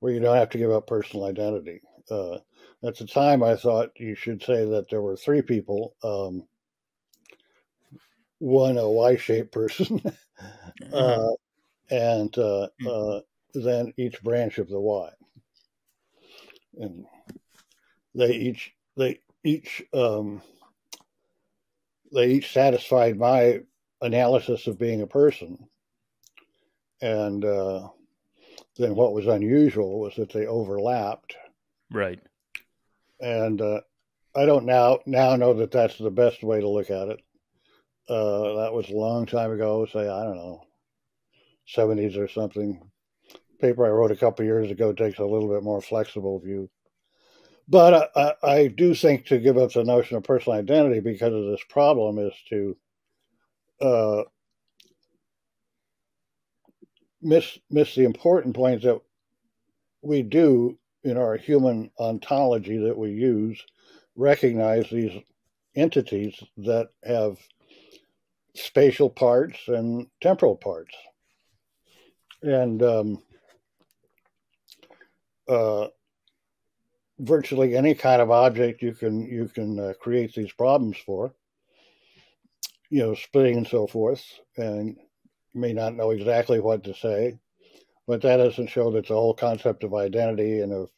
where you don't have to give up personal identity. Uh, at the time, I thought you should say that there were three people, um, one a Y-shaped person, (laughs) uh, and uh, mm-hmm. uh, then each branch of the Y, and they each they each um, they each satisfied my analysis of being a person. And uh, then what was unusual was that they overlapped. Right. And uh, I don't now now know that that's the best way to look at it. Uh, that was a long time ago, say I don't know, seventies or something. Paper I wrote a couple years ago takes a little bit more flexible view. But I, I, do think to give up the notion of personal identity because of this problem is to uh, miss miss the important points that we do in our human ontology that we use recognize these entities that have spatial parts and temporal parts. And um, uh, virtually any kind of object you can you can uh, create these problems for you know splitting and so forth. And may not know exactly what to say but that doesn't show that the whole concept of identity and of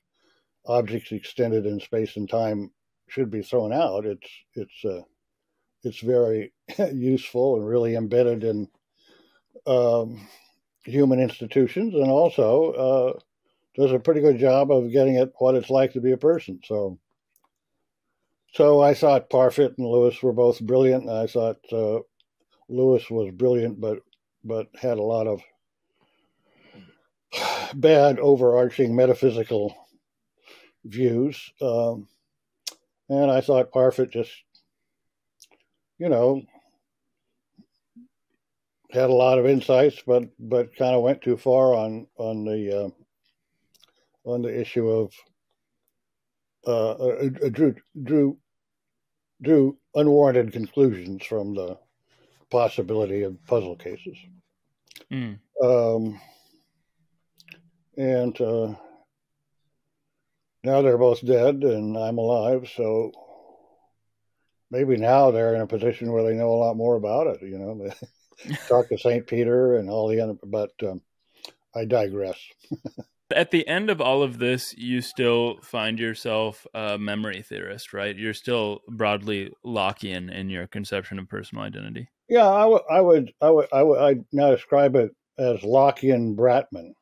objects extended in space and time should be thrown out it's it's uh, it's very (laughs) useful and really embedded in um, human institutions and also uh, does a pretty good job of getting at what it's like to be a person. So, so I thought Parfit and Lewis were both brilliant. I thought uh, Lewis was brilliant, but but had a lot of bad overarching metaphysical views. Um, and I thought Parfit just, you know, had a lot of insights, but but kind of went too far on on the uh, on the issue of uh, uh, drew drew drew unwarranted conclusions from the possibility of puzzle cases. Mm. Um, and uh, now they're both dead, and I'm alive, so maybe now they're in a position where they know a lot more about it. You know, (laughs) talk to Saint Peter and all the other, but um, I digress. (laughs) at the end of all of this, you still find yourself a memory theorist, right? You're still broadly Lockean in your conception of personal identity. Yeah, I would, I would, I would, I would, I'd now describe it as Lockean Bratman,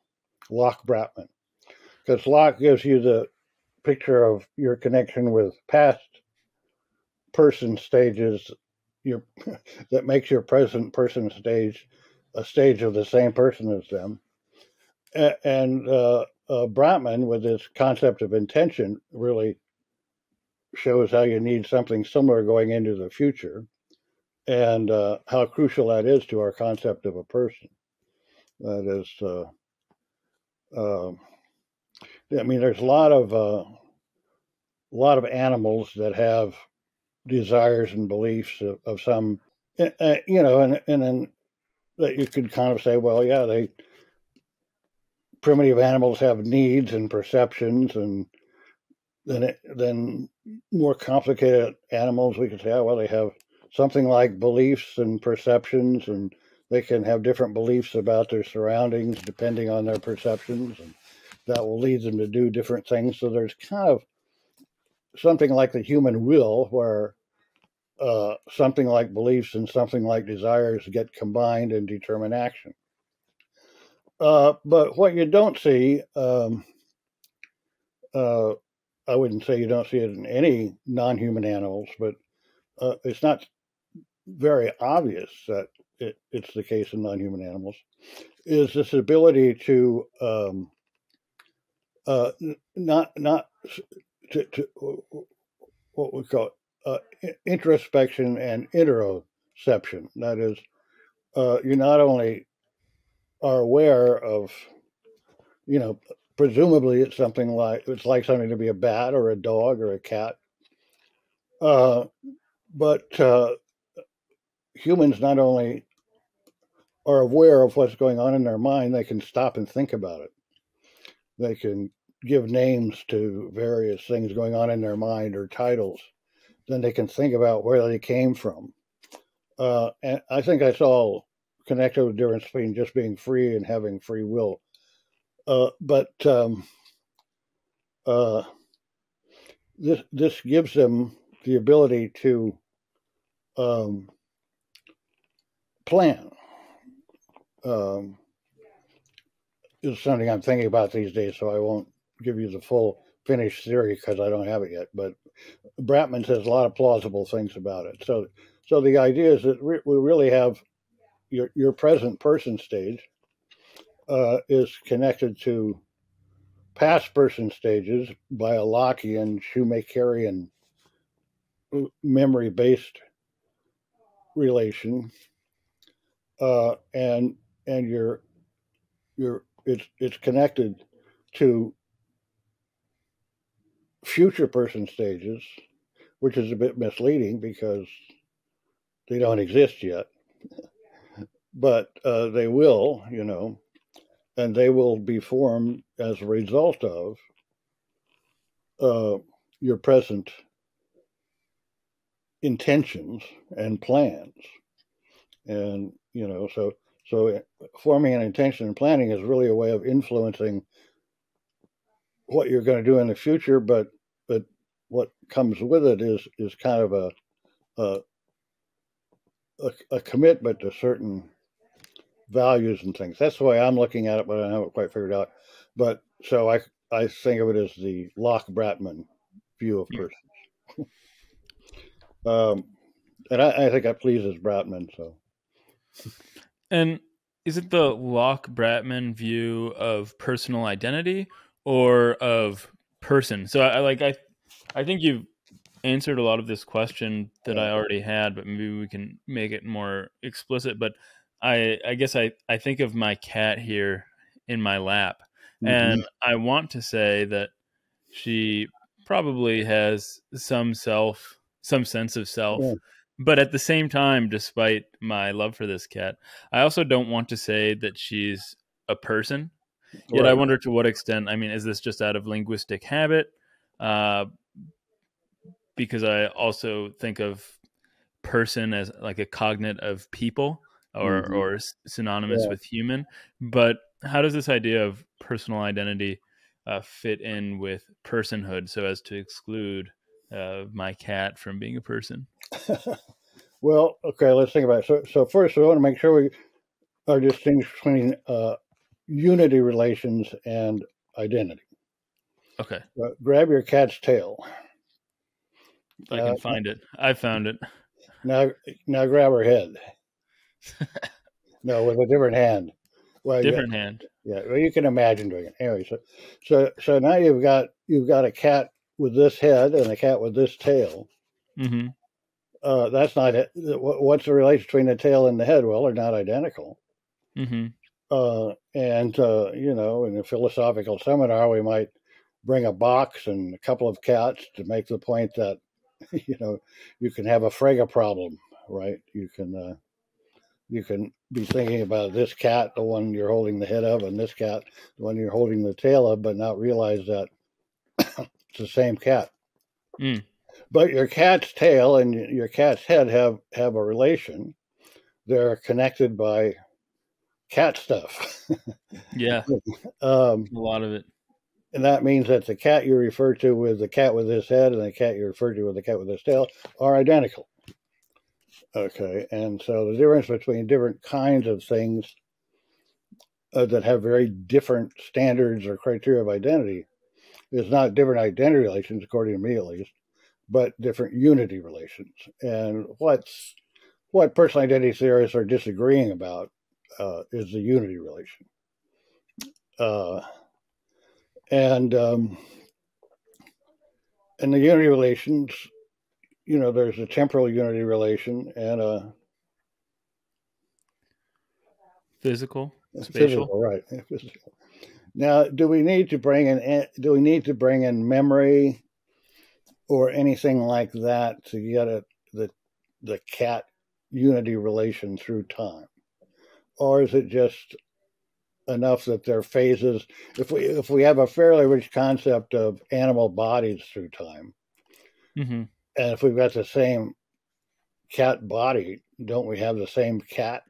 Locke Bratman, because Locke gives you the picture of your connection with past person stages, your (laughs) that makes your present person stage a stage of the same person as them. And uh, uh, Bratman, with his concept of intention, really shows how you need something similar going into the future, and uh, how crucial that is to our concept of a person. That is, uh, um, I mean, there's a lot of uh, a lot of animals that have desires and beliefs of, of some, eh, eh, you know, and and then that you could kind of say, well, yeah, they primitive animals have needs and perceptions, and then then more complicated animals we could say, oh, well, they have something like beliefs and perceptions, and they can have different beliefs about their surroundings depending on their perceptions, and that will lead them to do different things. So there's kind of something like the human will, where uh, something like beliefs and something like desires get combined and determine action. Uh, but what you don't see, um, uh, I wouldn't say you don't see it in any non-human animals, but uh, it's not very obvious that it, it's the case in non-human animals. Is this ability to um, uh, not not to, to what we call uh, introspection and interoception. That is, uh, you not only are aware of, you know, presumably it's something like it's like something to be a bat or a dog or a cat, uh, but uh, humans not only are aware of what's going on in their mind, they can stop and think about it. They can give names to various things going on in their mind or titles. Then they can think about where they came from. Uh, and I think that's all connected with the difference between just being free and having free will. Uh, but um, uh, this this gives them the ability to um, plan. Um, is something I'm thinking about these days, so I won't give you the full finished theory because I don't have it yet. But Bratman says a lot of plausible things about it. So, so the idea is that we really have your your present person stage uh, is connected to past person stages by a Lockean Shoemakerian memory based relation, uh, and and your your it's it's connected to future person stages, which is a bit misleading because they don't exist yet. but uh, they will, you know, and they will be formed as a result of uh, your present intentions and plans. And, you know, so so forming an intention and planning is really a way of influencing what you're going to do in the future, but but what comes with it is is kind of a a, a, a commitment to certain values and things. That's the way I'm looking at it, but I haven't quite figured out. But so I I think of it as the Locke Bratman view of persons. (laughs) um, and I, I think that pleases Bratman. So, and is it the Locke Bratman view of personal identity or of person? So I, I like I I think you've answered a lot of this question that I already had, but maybe we can make it more explicit. But I I guess I I think of my cat here in my lap, mm-hmm. and I want to say that she probably has some self, some sense of self. Yeah. But at the same time, despite my love for this cat, I also don't want to say that she's a person. Yet right. I wonder to what extent. I mean, is this just out of linguistic habit? Uh, because I also think of person as like a cognate of people or mm-hmm. or synonymous yeah. with human. But how does this idea of personal identity uh, fit in with personhood so as to exclude uh, my cat from being a person? (laughs) well, okay, let's think about it. So, so first, we want to make sure we are distinguished between uh, unity relations and identity. Okay. Uh, grab your cat's tail. I can uh, find it. I found it. Now, now grab her head. (laughs) no, with a different hand. Well, different yeah, hand. Yeah, well, you can imagine doing it. Anyway, so, so, so now you've got you've got a cat with this head and a cat with this tail. Mm-hmm. Uh, that's not it. What's the relation between the tail and the head? Well, they're not identical. Mm-hmm. Uh, and uh, you know, in a philosophical seminar, we might bring a box and a couple of cats to make the point that (laughs) you know you can have a Frege problem, right? You can uh, you can be thinking about this cat, the one you're holding the head of, and this cat, the one you're holding the tail of, but not realize that it's the same cat. Mm. But your cat's tail and your cat's head have have a relation. They're connected by cat stuff. (laughs) yeah, um, a lot of it and that means that the cat you refer to with the cat with this head and the cat you refer to with the cat with this tail are identical. Okay, and so the difference between different kinds of things uh, that have very different standards or criteria of identity. It's not different identity relations, according to me at least, but different unity relations. And what's what personal identity theorists are disagreeing about uh, is the unity relation. Uh, and um, and the unity relations, you know, there's a temporal unity relation and a physical, spatial, physical, right? Physical. Now, do we need to bring in do we need to bring in memory or anything like that to get at the the cat unity relation through time, or is it just enough that there are phases? If we if we have a fairly rich concept of animal bodies through time, mm-hmm. and if we've got the same cat body, don't we have the same cat?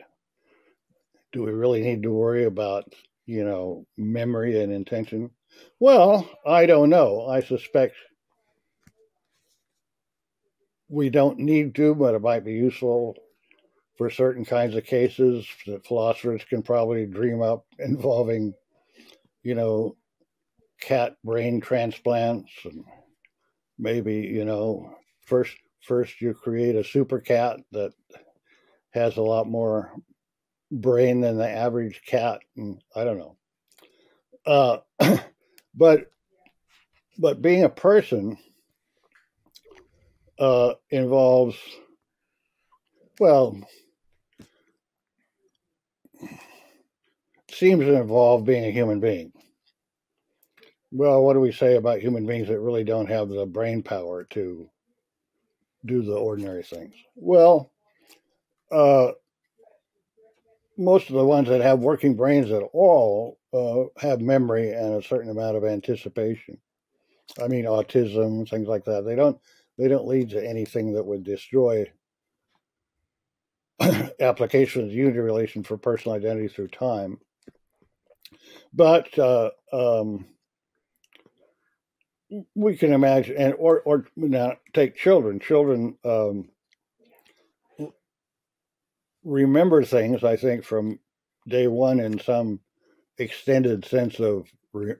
Do we really need to worry about you know memory and intention? Well, I don't know. I suspect we don't need to, but it might be useful for certain kinds of cases that philosophers can probably dream up (laughs) involving, you know, cat brain transplants and maybe, you know, first first you create a super cat that has a lot more brain than the average cat and I don't know. Uh (clears throat) but but being a person uh, involves, well, seems to involve being a human being. Well, what do we say about human beings that really don't have the brain power to do the ordinary things? Well, uh, most of the ones that have working brains at all uh, have memory and a certain amount of anticipation. I mean, autism, things like that. They don't they don't lead to anything that would destroy (coughs) application of the unity relation for personal identity through time. But uh, um, we can imagine, and or or now take children. Children um, remember things. I think from day one in some extended sense of re-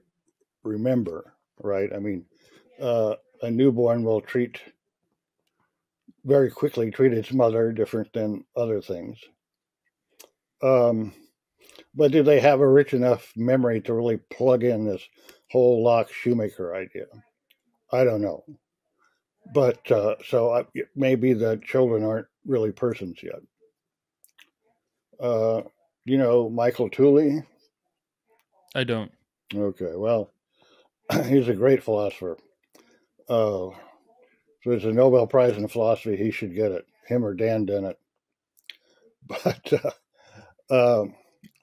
remember. Right. I mean, uh, a newborn will treat very quickly treat its mother different than other things. Um, but do they have a rich enough memory to really plug in this whole Locke Shoemaker idea? I don't know. But uh, so I, maybe the children aren't really persons yet. Uh, you know Michael Tooley? I don't. Okay, well, (clears throat) he's a great philosopher. Uh, so it's a Nobel Prize in philosophy. He should get it. Him or Dan Dennett. (laughs) But uh, um,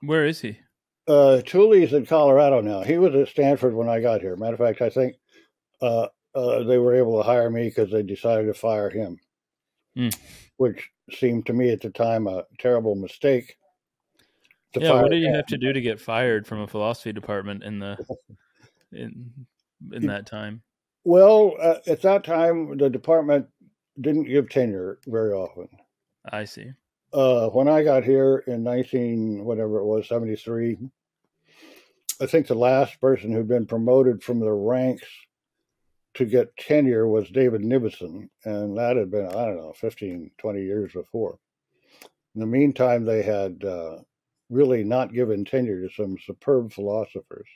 where is he? Uh, Tooley's in Colorado now. He was at Stanford when I got here. Matter of fact, I think uh, uh, they were able to hire me because they decided to fire him, mm. which seemed to me at the time a terrible mistake. yeah, what did you have to do to get fired from a philosophy department in the (laughs) in in that time? Well, uh, at that time, the department didn't give tenure very often. I see. Uh, when I got here in 19, whatever it was, 73, I think the last person who'd been promoted from the ranks to get tenure was David Nivison, and that had been, I don't know, 15, 20 years before. In the meantime, they had uh, really not given tenure to some superb philosophers,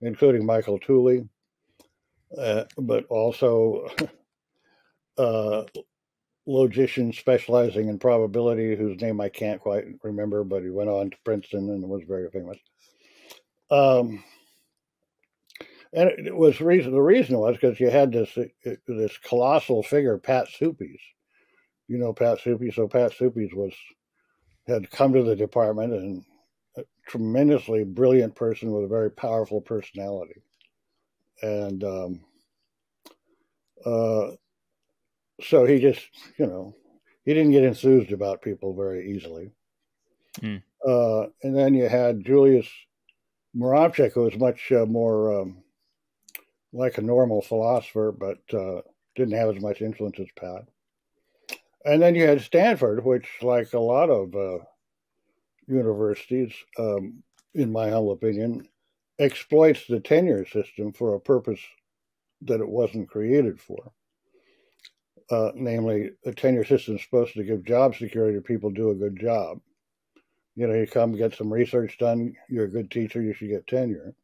including Michael Tooley, uh, but also (laughs) uh, logician specializing in probability, whose name I can't quite remember, but he went on to Princeton and was very famous. Um, and it was reason the reason was because you had this uh, this colossal figure, Pat Suppes. You know Pat Suppes, so Pat Suppes was had come to the department and a tremendously brilliant person with a very powerful personality and um, uh, so he just, you know, he didn't get enthused about people very easily. Mm. Uh, and then you had Julius Moravcsik, who was much uh, more um, like a normal philosopher, but uh, didn't have as much influence as Pat. And then you had Stanford, which, like a lot of uh, universities, um, in my humble opinion, exploits the tenure system for a purpose that it wasn't created for. Uh, namely, a tenure system is supposed to give job security to people do a good job. You know, you come get some research done, you're a good teacher, you should get tenure.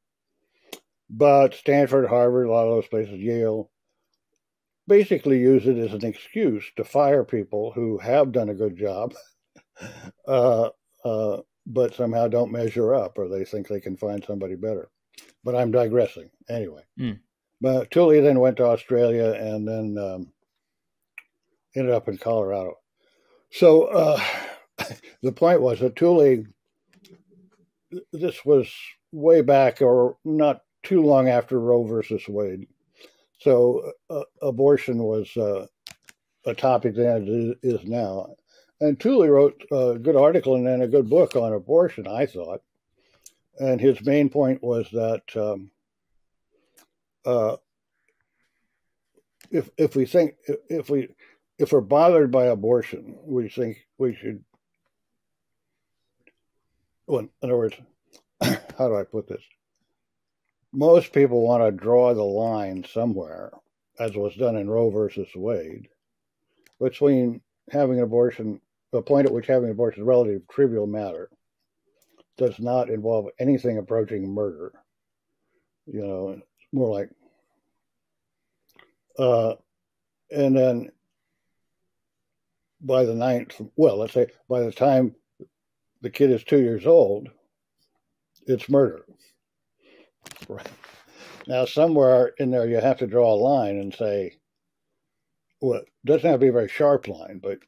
But Stanford, Harvard, a lot of those places, Yale, basically use it as an excuse to fire people who have done a good job, (laughs) uh, uh, but somehow don't measure up or they think they can find somebody better. But I'm digressing anyway. Mm. But Tooley then went to Australia and then um, ended up in Colorado. So uh, (laughs) the point was that Tooley, this was way back or not too long after Roe versus Wade. So uh, abortion was uh, a topic then it is now. And Tooley wrote a good article and then a good book on abortion, I thought. And his main point was that um, uh, if if we think if we if we're bothered by abortion, we think we should. Well, in other words, (coughs) how do I put this? Most people want to draw the line somewhere, as was done in Roe versus Wade, between having an abortion, the point at which having an abortion is a relative trivial matter, does not involve anything approaching murder. You know, it's more like, uh, and then by the ninth, well, let's say by the time the kid is two years old, it's murder. Right. Now, somewhere in there, you have to draw a line and say, well, it doesn't have to be a very sharp line, but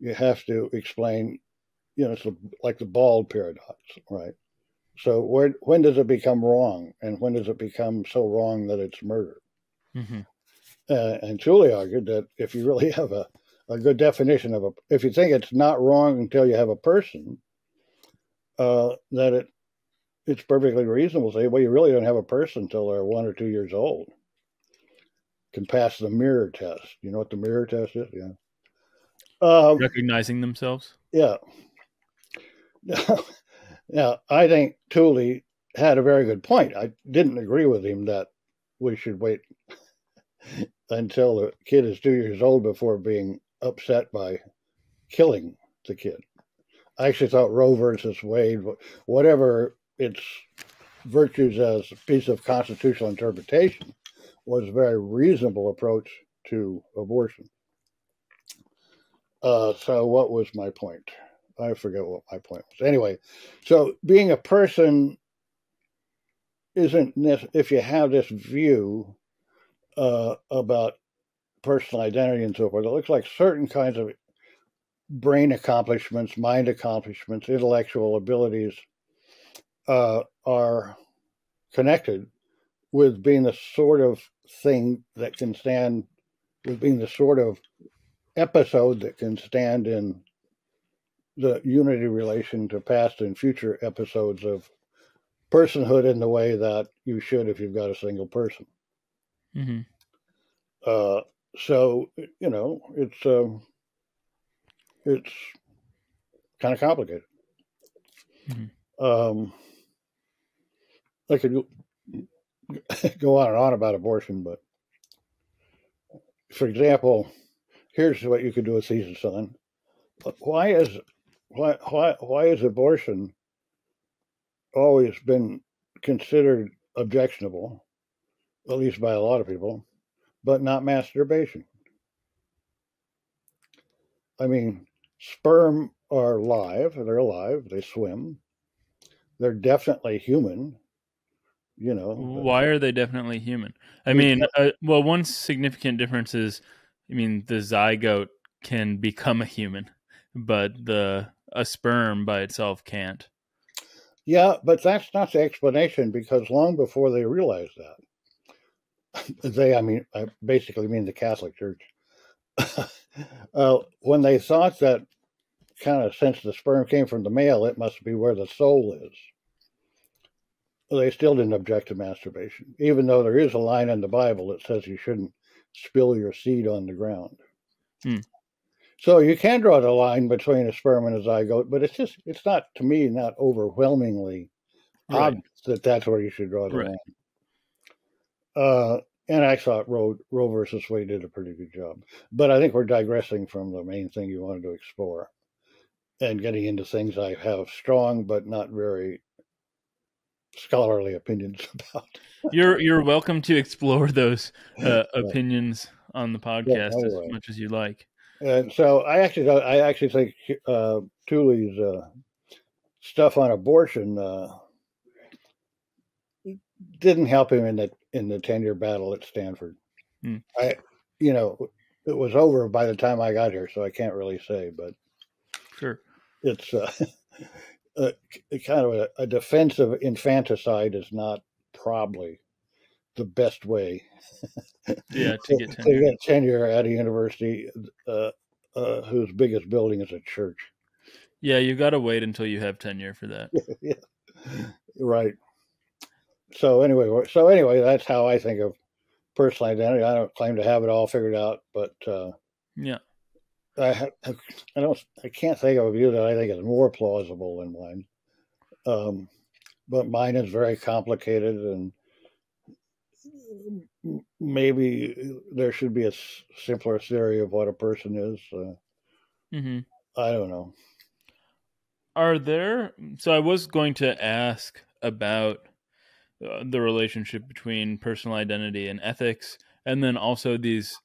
you have to explain, you know, it's like the bald paradox, right? So, where, when does it become wrong? And when does it become so wrong that it's murder? Mm-hmm. Uh, and Tooley argued that if you really have a, a good definition of a, if you think it's not wrong until you have a person, uh, that it it's perfectly reasonable to say, well, you really don't have a person until they're one or two years old. Can pass the mirror test. You know what the mirror test is? Yeah. Um, Recognizing themselves? Yeah. (laughs) now, I think Tooley had a very good point. I didn't agree with him that we should wait (laughs) until the kid is two years old before being upset by killing the kid. I actually thought Roe versus Wade, whatever its virtues as a piece of constitutional interpretation was a very reasonable approach to abortion. Uh, so, what was my point? I forget what my point was. Anyway, so being a person isn't if you have this view uh, about personal identity and so forth. It looks like certain kinds of brain accomplishments, mind accomplishments, intellectual abilities uh, are connected with being the sort of thing that can stand, with being the sort of episode that can stand in the unity relation to past and future episodes of personhood in the way that you should if you've got a single person. Mm-hmm. Uh, so you know it's um, it's kind of complicated. Mm-hmm. Um, I could go on and on about abortion, but for example, here's what you could do with Caesar son. Why is why why why is abortion always been considered objectionable, at least by a lot of people, but not masturbation? I mean, sperm are live, they're alive, they swim, they're definitely human you know why are they definitely human? I mean uh, well one significant difference is i mean the zygote can become a human but the a sperm by itself can't. Yeah but that's not the explanation because long before they realized that (laughs) they i mean i basically mean the catholic church (laughs) uh, when they thought that kind of since the sperm came from the male it must be where the soul is they still didn't object to masturbation, even though there is a line in the Bible that says you shouldn't spill your seed on the ground. Hmm. So you can draw the line between a sperm and a zygote, but it's just it's not to me not overwhelmingly Right. obvious that that's where you should draw the Right. line. Uh, and I thought Roe Roe versus Wade did a pretty good job, but I think we're digressing from the main thing you wanted to explore, and getting into things I have strong but not very scholarly opinions (laughs) about. You're you're welcome to explore those (laughs) uh, opinions on the podcast as anyway. much as you like. And so I actually I actually think uh, Tooley's uh, stuff on abortion uh, didn't help him in the in the ten year battle at Stanford. Hmm. I you know it was over by the time I got here, so I can't really say, but Sure. it's uh, (laughs) a, a kind of a, a defense of infanticide is not probably the best way (laughs) Yeah, to get to tenure. get tenure at a university uh, uh, whose biggest building is a church. Yeah, you've got to wait until you have tenure for that. (laughs) yeah. Right. So anyway, so anyway, that's how I think of personal identity. I don't claim to have it all figured out, but uh, Yeah. I ha- I don't I can't think of a view that I think is more plausible than mine. Um, but mine is very complicated, and maybe there should be a s- simpler theory of what a person is. Uh, hmm I don't know. Are there? So I was going to ask about uh, the relationship between personal identity and ethics, and then also these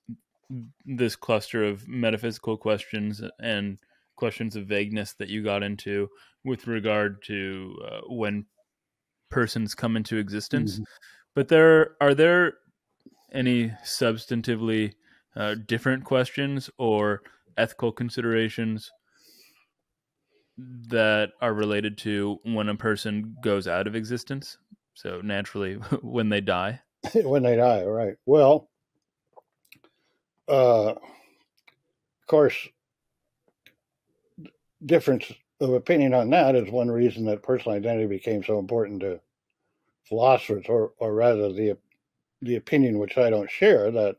this cluster of metaphysical questions and questions of vagueness that you got into with regard to uh, when persons come into existence. But there are there any substantively uh, different questions or ethical considerations that are related to when a person goes out of existence. So naturally, (laughs) when they die. (laughs) when they die, right? Well, uh, of course, difference of opinion on that is one reason that personal identity became so important to philosophers, or or rather the the opinion which I don't share that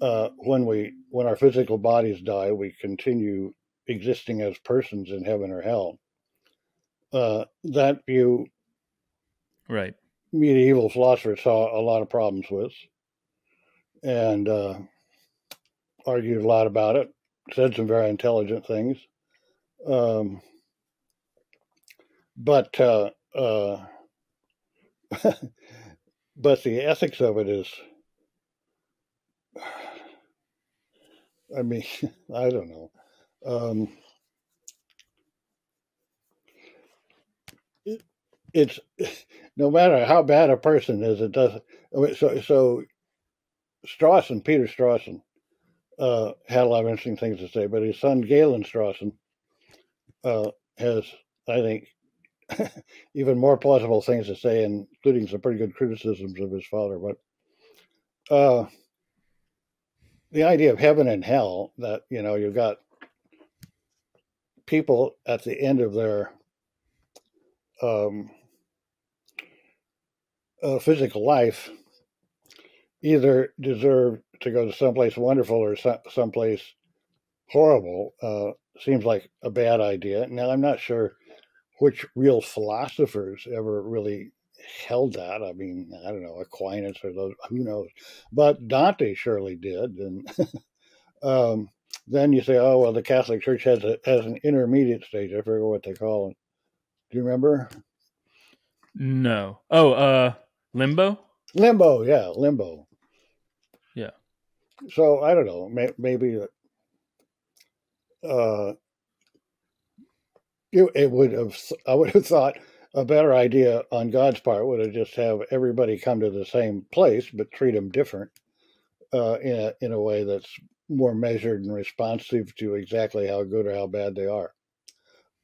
uh, when we when our physical bodies die, we continue existing as persons in heaven or hell. Uh, that view Right. medieval philosophers saw a lot of problems with and uh, argued a lot about it, said some very intelligent things. Um, but uh, uh, (laughs) but the ethics of it is, (sighs) I mean, (laughs) I don't know. Um, it, it's (laughs) no matter how bad a person is, it doesn't. I mean, so so Strawson, Peter Strawson, uh, had a lot of interesting things to say, but his son Galen Strawson uh, has, I think, (laughs) even more plausible things to say, including some pretty good criticisms of his father. But uh, the idea of heaven and hell, that you know, you've got people at the end of their um, uh, physical life either deserve to go to someplace wonderful or some, someplace horrible uh, seems like a bad idea. Now, I'm not sure which real philosophers ever really held that. I mean, I don't know, Aquinas or those, who knows. But Dante surely did. And (laughs) um, then you say, oh, well, the Catholic Church has, a, has an intermediate stage. I forget what they call it. Do you remember? No. Oh, uh, limbo. Limbo, yeah, limbo. So I don't know. May, maybe uh, it, it would have. I would have (laughs) thought a better idea on God's part would have just have everybody come to the same place, but treat them different uh, in a, in a way that's more measured and responsive to exactly how good or how bad they are.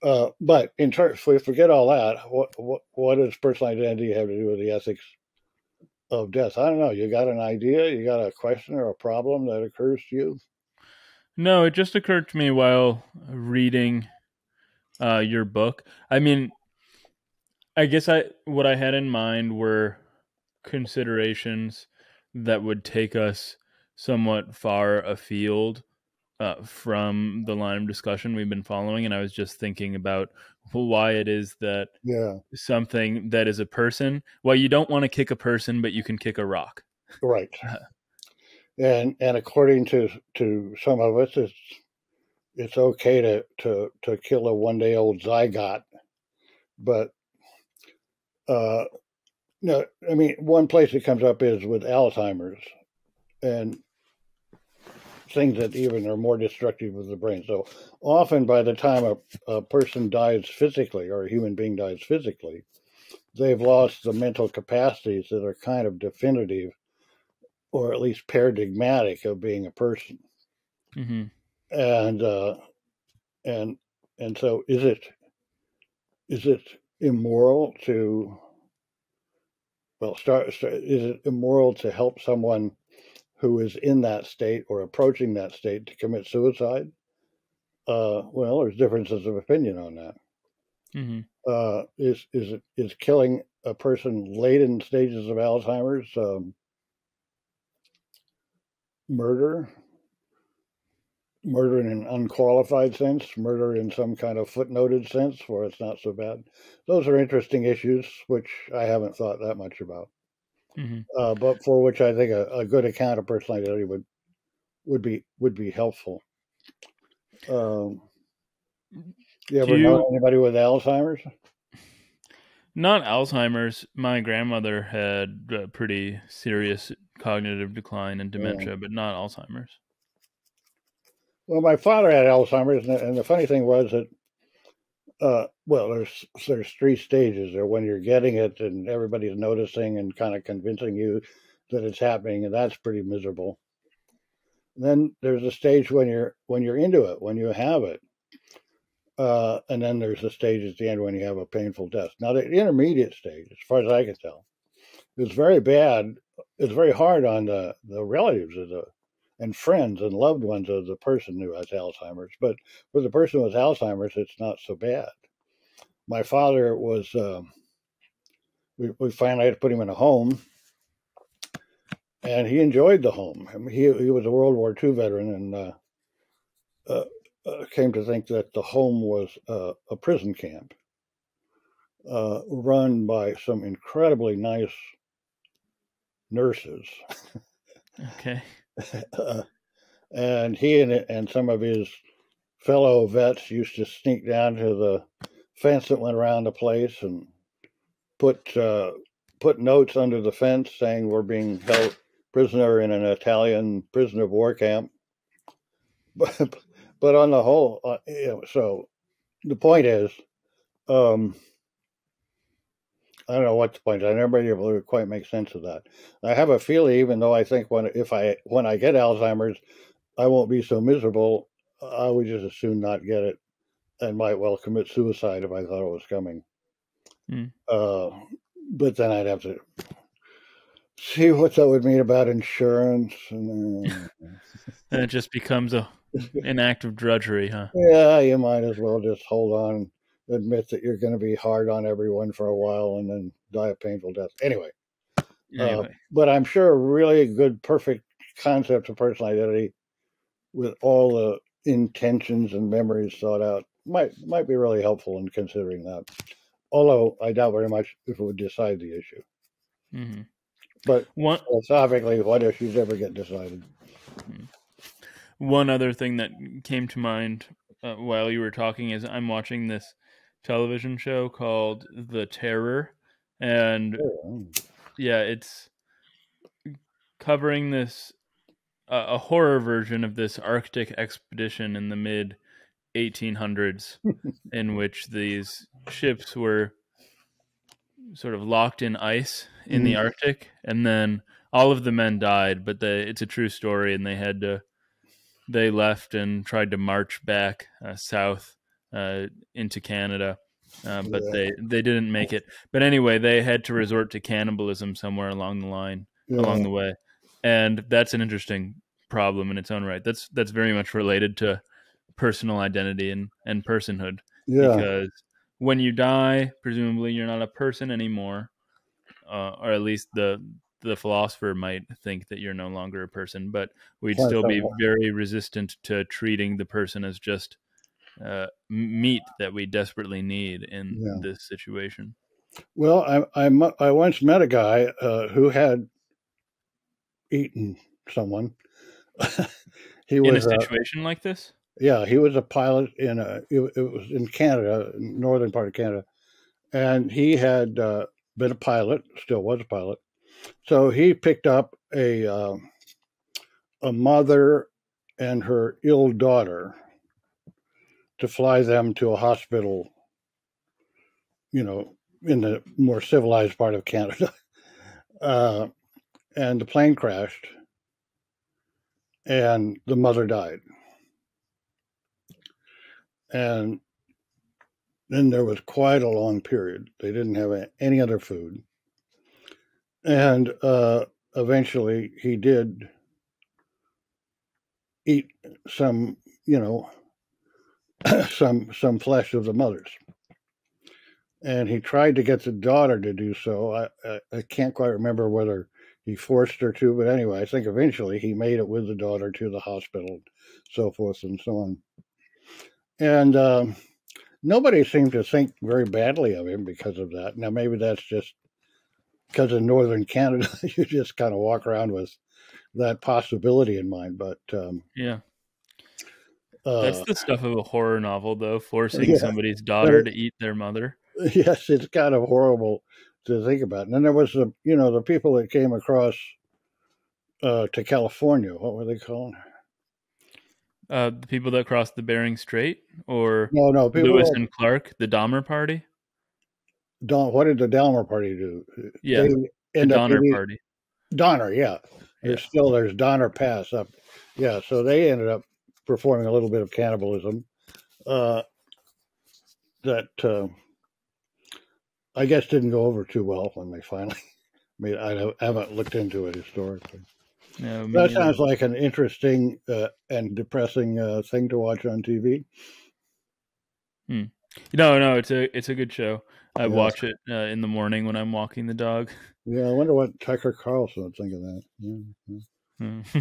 Uh, but in terms, if we forget all that, what, what what does personal identity have to do with the ethics of death? I don't know. You got an idea? You got a question or a problem that occurs to you? No, it just occurred to me while reading uh, your book. I mean, I guess I what I had in mind were considerations that would take us somewhat far afield uh, from the line of discussion we've been following, and I was just thinking about why it is that Yeah, something that is a person. Well, you don't want to kick a person, but you can kick a rock. right. (laughs) And and according to to some of us, it's it's okay to to to kill a one day old zygote, but uh, no, I mean one place it comes up is with Alzheimer's and things that even are more destructive of the brain. So often, by the time a, a person dies physically or a human being dies physically, they've lost the mental capacities that are kind of definitive or at least paradigmatic of being a person. hmm And uh, and and so is it is it immoral to well start, start is it immoral to help someone who is in that state or approaching that state to commit suicide? Uh, well, there's differences of opinion on that. hmm Uh, is is it is killing a person late in stages of Alzheimer's um, murder? Murder in an unqualified sense, murder in some kind of footnoted sense where it's not so bad. Those are interesting issues, which I haven't thought that much about, hmm uh, but for which I think a, a good account of personality would would be would be helpful. Um, you ever Do know anybody with Alzheimer's? Not Alzheimer's. My grandmother had a pretty serious cognitive decline and dementia, but not Alzheimer's. Well, my father had Alzheimer's, and the, and the funny thing was that, uh, well, there's there's three stages there. When you're getting it, and everybody's noticing and kind of convincing you that it's happening, and that's pretty miserable. And then there's a stage when you're when you're into it, when you have it, uh, and then there's a stage at the end when you have a painful death. Now, the intermediate stage, as far as I can tell, is very bad. It's very hard on the the relatives of the and friends and loved ones of the person who has Alzheimer's. But for the person with Alzheimer's, it's not so bad. My father was, um, we, we finally had to put him in a home, and he enjoyed the home. I mean, he, he was a World War II veteran and uh, uh, uh, came to think that the home was a prison camp uh, run by some incredibly nice nurses. Okay. (laughs) and he and and some of his fellow vets used to sneak down to the fence that went around the place and put uh, put notes under the fence saying we're being held prisoner in an Italian prisoner of war camp. (laughs) But but on the whole, uh, so the point is, um, I don't know what the point. is. I never been able to quite make sense of that. I have a feeling, even though I think when if I when I get Alzheimer's, I won't be so miserable. I would just as soon not get it, and might well commit suicide if I thought it was coming. Hmm. Uh, but then I'd have to see what that would mean about insurance. And, (laughs) uh, And it just becomes a an act of drudgery, huh? yeah, you might as well just hold on, admit that you're going to be hard on everyone for a while, and then die a painful death. Anyway. Anyway, but I'm sure a really good, perfect concept of personal identity with all the intentions and memories thought out might might be really helpful in considering that. Although I doubt very much if it would decide the issue. hmm But one philosophically, what issues ever get decided? one other thing that came to mind uh, while you were talking is I'm watching this television show called The Terror, and Oh, yeah, it's covering this uh, a horror version of this Arctic expedition in the mid 1800s, (laughs) in which these ships were sort of locked in ice in the Mhm. Arctic, and then all of the men died. But they, it's a true story, and they had to they left and tried to march back uh, south uh, into Canada. Uh, but Yeah. they, they didn't make it. But anyway, they had to resort to cannibalism somewhere along the line Yeah, along the way, and that's an interesting problem in its own right. That's that's very much related to personal identity and and personhood yeah, because when you die, presumably you're not a person anymore, uh, or at least the the philosopher might think that you're no longer a person, but we'd still be very resistant to treating the person as just uh, meat that we desperately need in Yeah. this situation. Well, I I, I once met a guy uh, who had eaten someone. (laughs) he was In a uh, situation like this, yeah, he was a pilot in a it, it was in Canada, northern part of Canada, and he had uh, been a pilot, still was a pilot. So he picked up a um a mother and her ill daughter to fly them to a hospital, you know, in the more civilized part of Canada. (laughs) Uh, and the plane crashed, and the mother died. And then there was quite a long period. They didn't have any other food. And uh, eventually he did eat some, you know, (coughs) some some flesh of the mother's. And he tried to get the daughter to do so. I, I, I can't quite remember whether he forced her to, but anyway, I think eventually he made it with the daughter to the hospital, so forth and so on. And um, nobody seemed to think very badly of him because of that. Now, maybe that's just because in northern Canada, (laughs) you just kind of walk around with that possibility in mind. But um, yeah, uh, that's the stuff of a horror novel, though, forcing Yeah. somebody's daughter to eat their mother. (laughs) yes, it's kind of horrible to think about. And then there was the, you know, the people that came across uh, to California. What were they called? Uh, the people that crossed the Bering Strait, or No, no. Lewis that- and Clark, the Dahmer Party, Don, what did the Dalmer Party do? Yeah, They the Donner Party. Donner, yeah. There's Yeah. still there's Donner Pass up. Yeah, so they ended up performing a little bit of cannibalism. Uh, that uh, I guess didn't go over too well when they finally. (laughs) I mean, I haven't looked into it historically. No, That sounds like an interesting uh, and depressing uh, thing to watch on TV. No, no, it's a it's a good show. I Yeah. watch it uh, in the morning when I'm walking the dog. Yeah, I wonder what Tucker Carlson would think of that. Yeah, yeah. (laughs)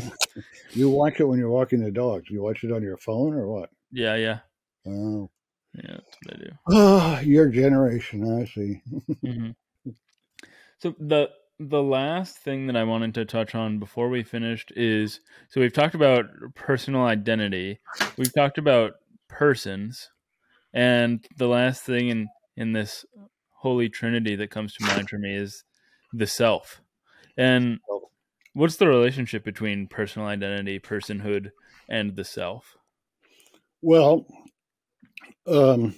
You watch it when you're walking the dogs. You watch it on your phone or what? yeah, yeah, Oh, yeah. That's what I do. Oh, (sighs) your generation. I see. (laughs) hmm So the the last thing that I wanted to touch on before we finished is so we've talked about personal identity, we've talked about persons, and the last thing in in this holy trinity that comes to mind for me is the self. And what's the relationship between personal identity, personhood, and the self? Well, um,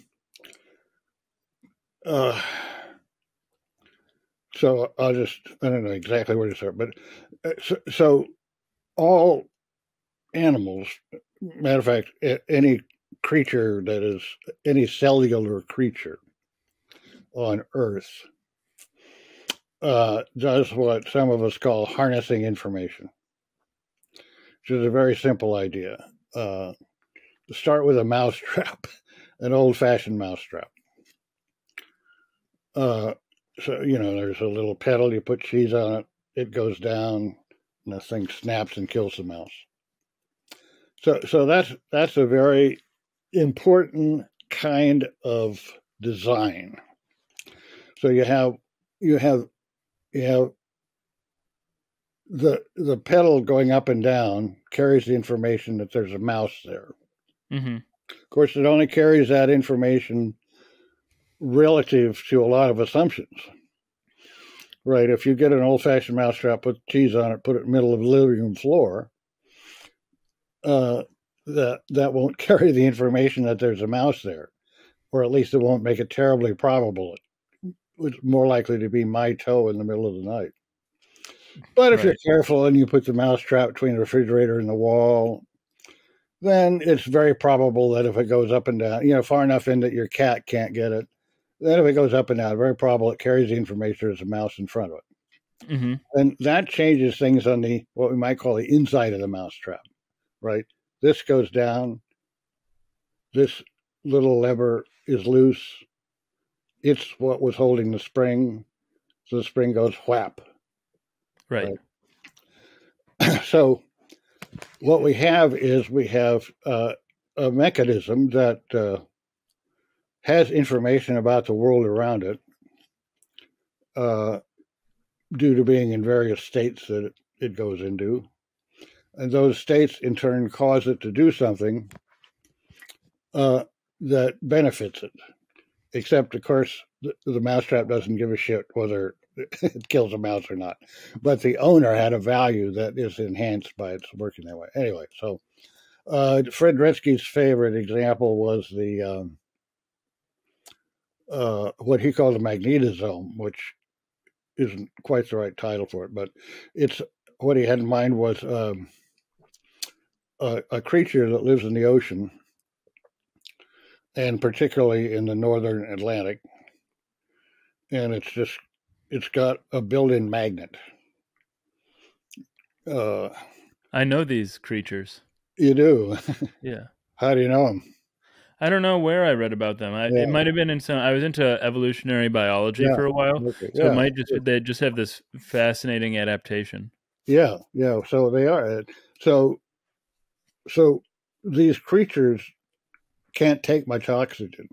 uh, so I'll just, I don't know exactly where to start, but uh, so, so all animals, matter of fact, any creature that is any cellular creature on Earth uh, does what some of us call harnessing information, which is a very simple idea. Uh, start with a mousetrap, (laughs) an old fashioned mousetrap. Uh, so, you know, there's a little pedal, you put cheese on it, it goes down, and the thing snaps and kills the mouse. So, so that's that's a very important kind of design. So you have you have you have the the pedal going up and down carries the information that there's a mouse there. hmm Of course, it only carries that information relative to a lot of assumptions. Right? If you get an old fashioned mousetrap, put cheese on it, put it in the middle of the living room floor, uh, that that won't (laughs) carry the information that there's a mouse there, or at least it won't make it terribly probable. It's more likely to be my toe in the middle of the night. But if you're careful and you put the mousetrap between the refrigerator and the wall, then it's very probable that if it goes up and down, you know, far enough in that your cat can't get it, then if it goes up and down, very probable it carries the information there's a mouse in front of it. hmm And that changes things on the what we might call the inside of the mousetrap, right? This goes down, this little lever is loose. It's what was holding the spring. So the spring goes whap. Right. right? (clears throat) so, what we have is we have uh, a mechanism that uh, has information about the world around it uh, due to being in various states that it, it goes into. And those states, in turn, cause it to do something uh, that benefits it. Except, of course, the, the mousetrap doesn't give a shit whether (laughs) it kills a mouse or not. But the owner had a value that is enhanced by its working that way. Anyway, so uh, Fred Dretske's favorite example was the um, uh, what he called a magnetosome, which isn't quite the right title for it, but it's what he had in mind was um, a, a creature that lives in the ocean, and particularly in the northern Atlantic, and it's just it's got a built-in magnet. Uh, I know these creatures. You do. (laughs) yeah. How do you know them? I don't know where I read about them. I, yeah. It might have been in some. I was into evolutionary biology yeah. for a while, okay. so yeah. it might just they just have this fascinating adaptation. Yeah, yeah. So they are. So, so these creatures can't take much oxygen.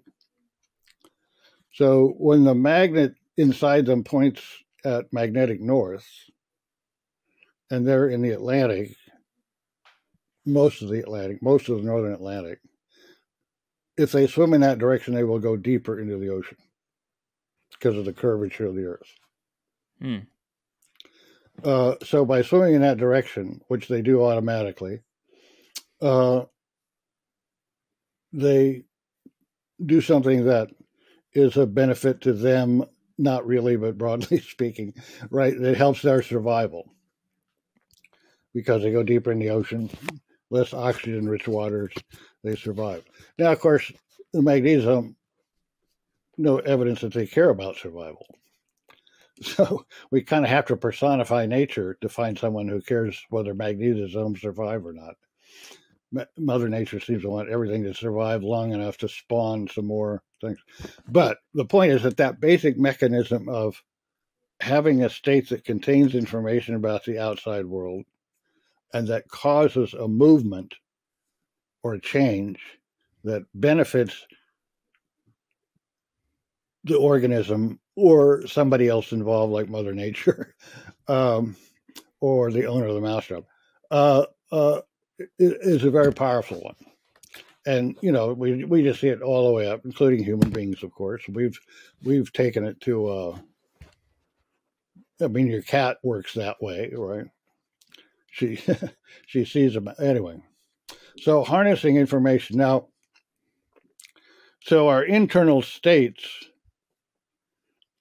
So when the magnet inside them points at magnetic north, and they're in the Atlantic, most of the Atlantic, most of the northern Atlantic, if they swim in that direction, they will go deeper into the ocean because of the curvature of the Earth. Hmm. Uh, so by swimming in that direction, which they do automatically, uh, they do something that is a benefit to them, not really, but broadly (laughs) speaking, right? It helps their survival because they go deeper in the ocean, less oxygen rich waters, they survive. Now, of course, the magnesium, no evidence that they care about survival. (laughs) So we kind of have to personify nature to find someone who cares whether magnetosomes survive or not. Mother Nature seems to want everything to survive long enough to spawn some more things. But the point is that that basic mechanism of having a state that contains information about the outside world and that causes a movement or a change that benefits the organism or somebody else involved, like Mother Nature, (laughs) um, or the owner of the mousetrap, uh, uh, is a very powerful one. And you know, we we just see it all the way up, including human beings, of course. We've we've taken it to. Uh, I mean, your cat works that way, right? She (laughs) she sees them anyway. So harnessing information now. So our internal states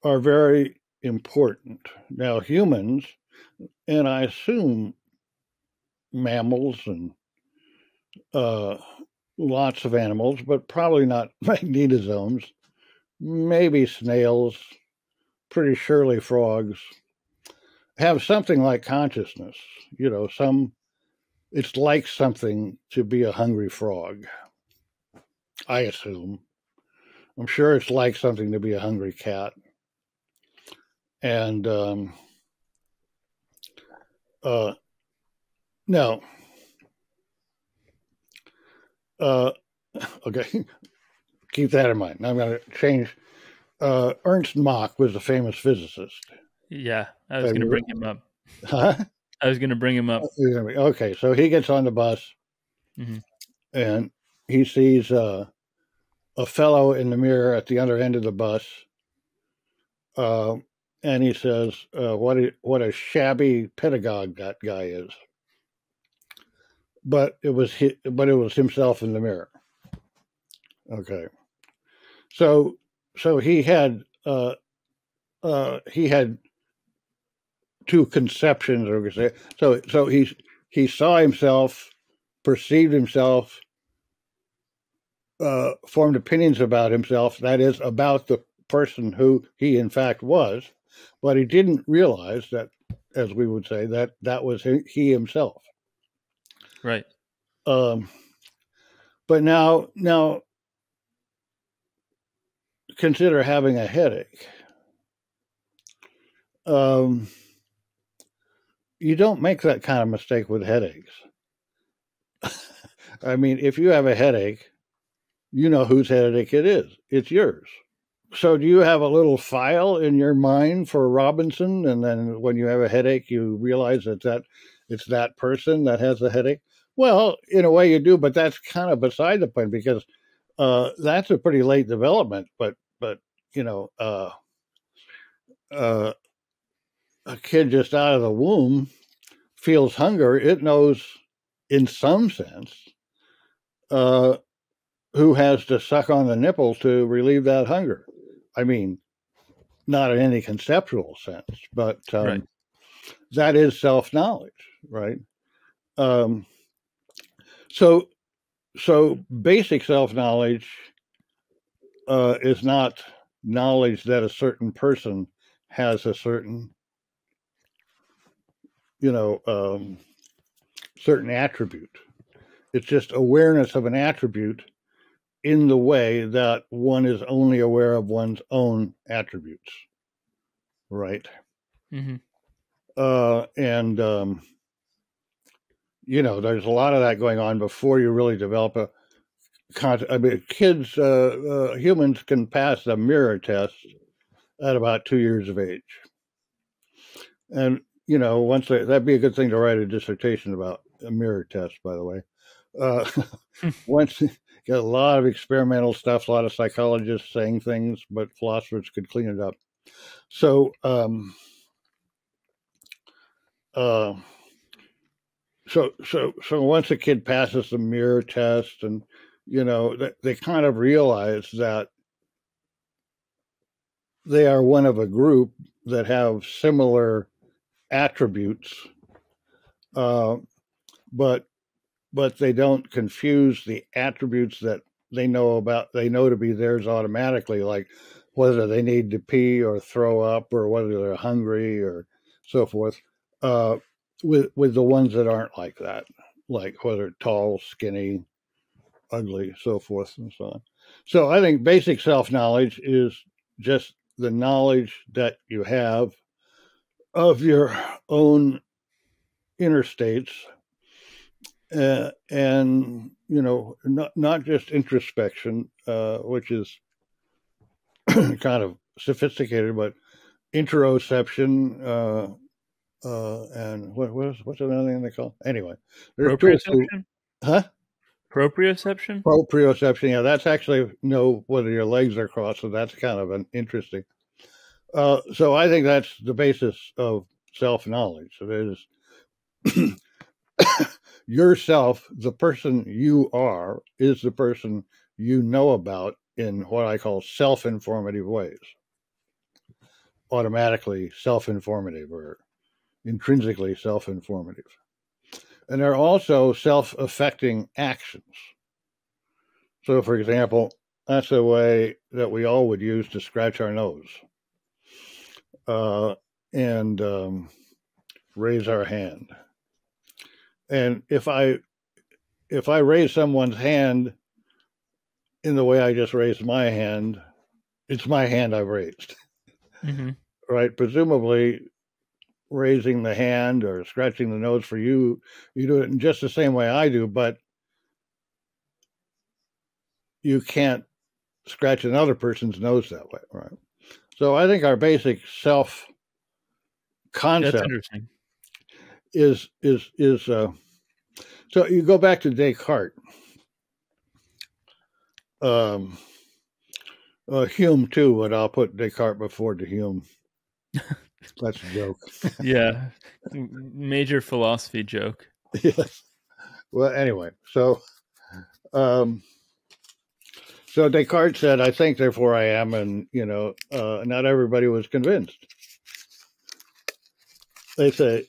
are very important. Now humans, and I assume mammals and uh, lots of animals, but probably not (laughs) magnetosomes, maybe snails, pretty surely frogs, have something like consciousness, you know, some it's like something to be a hungry frog. I assume. I'm sure it's like something to be a hungry cat. And um, uh, no. Uh, okay, (laughs) keep that in mind. Now I'm going to change. Uh, Ernst Mach was a famous physicist. Yeah, I was going to bring him up. Huh? I was going to bring him up. Okay, so he gets on the bus mm-hmm. and he sees uh, a fellow in the mirror at the other end of the bus. Uh, and he says, uh, "What a, what a shabby pedagogue that guy is." But it was but it was himself in the mirror. Okay, so so he had uh, uh, he had two conceptions, or say. So, so he he saw himself, perceived himself, uh, formed opinions about himself. That is about the person who he in fact was, but he didn't realize that, as we would say, that that was he himself. Right. Um, but now, now consider having a headache. Um, you don't make that kind of mistake with headaches. (laughs) I mean, if you have a headache, you know whose headache it is. It's yours. So, do you have a little file in your mind for Robinson, and then when you have a headache, you realize that that it's that person that has the headache? Well, in a way, you do, but that's kind of beside the point because uh, that's a pretty late development. But but you know, uh, uh, a kid just out of the womb feels hunger. It knows, in some sense, uh, who has to suck on the nipple to relieve that hunger. I mean, not in any conceptual sense, but um, right. that is self knowledge, right? Um, so, so basic self knowledge uh, is not knowledge that a certain person has a certain, you know, um, certain attribute. It's just awareness of an attribute in the way that one is only aware of one's own attributes, right? Mm-hmm. Uh, and um, you know, there's a lot of that going on before you really develop a. Con- I mean, kids, uh, uh, humans can pass the mirror test at about two years of age, and you know, once they, that'd be a good thing to write a dissertation about a mirror test, by the way. Uh, (laughs) once Got a lot of experimental stuff, a lot of psychologists saying things, but philosophers could clean it up. So, um, uh, so, so, so once a kid passes the mirror test, and you know, they, they kind of realize that they are one of a group that have similar attributes, uh, but but they don't confuse the attributes that they know about they know to be theirs automatically like whether they need to pee or throw up or whether they're hungry or so forth uh, with with the ones that aren't like that like whether tall skinny ugly so forth and so on. So i think basic self-knowledge is just the knowledge that you have of your own inner states uh, and you know, not not just introspection, uh, which is (clears throat) kind of sophisticated, but interoception, uh, uh, and what what's what's another thing they call? Anyway, proprioception. Huh? Proprioception. Proprioception. Yeah, that's actually know whether your legs are crossed. So that's kind of an interesting. Uh, so I think that's the basis of self knowledge. It is (coughs) yourself, the person you are, is the person you know about in what I call self informative ways. Automatically self informative or intrinsically self informative. And they're also self affecting actions. So, for example, that's a way that we all would use to scratch our nose uh, and um, raise our hand and if I if I raise someone's hand in the way I just raised my hand, it's my hand I've raised. Mm-hmm. Right? Presumably raising the hand or scratching the nose for you, you do it in just the same way I do, but you can't scratch another person's nose that way, right? So I think our basic self concept is is is uh, so you go back to Descartes. Um, uh, Hume too, but I'll put Descartes before the Hume. (laughs) That's a joke. (laughs) yeah, major philosophy joke. yes. Well, anyway, so um, so Descartes said, "I think, therefore I am," and you know, uh, not everybody was convinced. They say,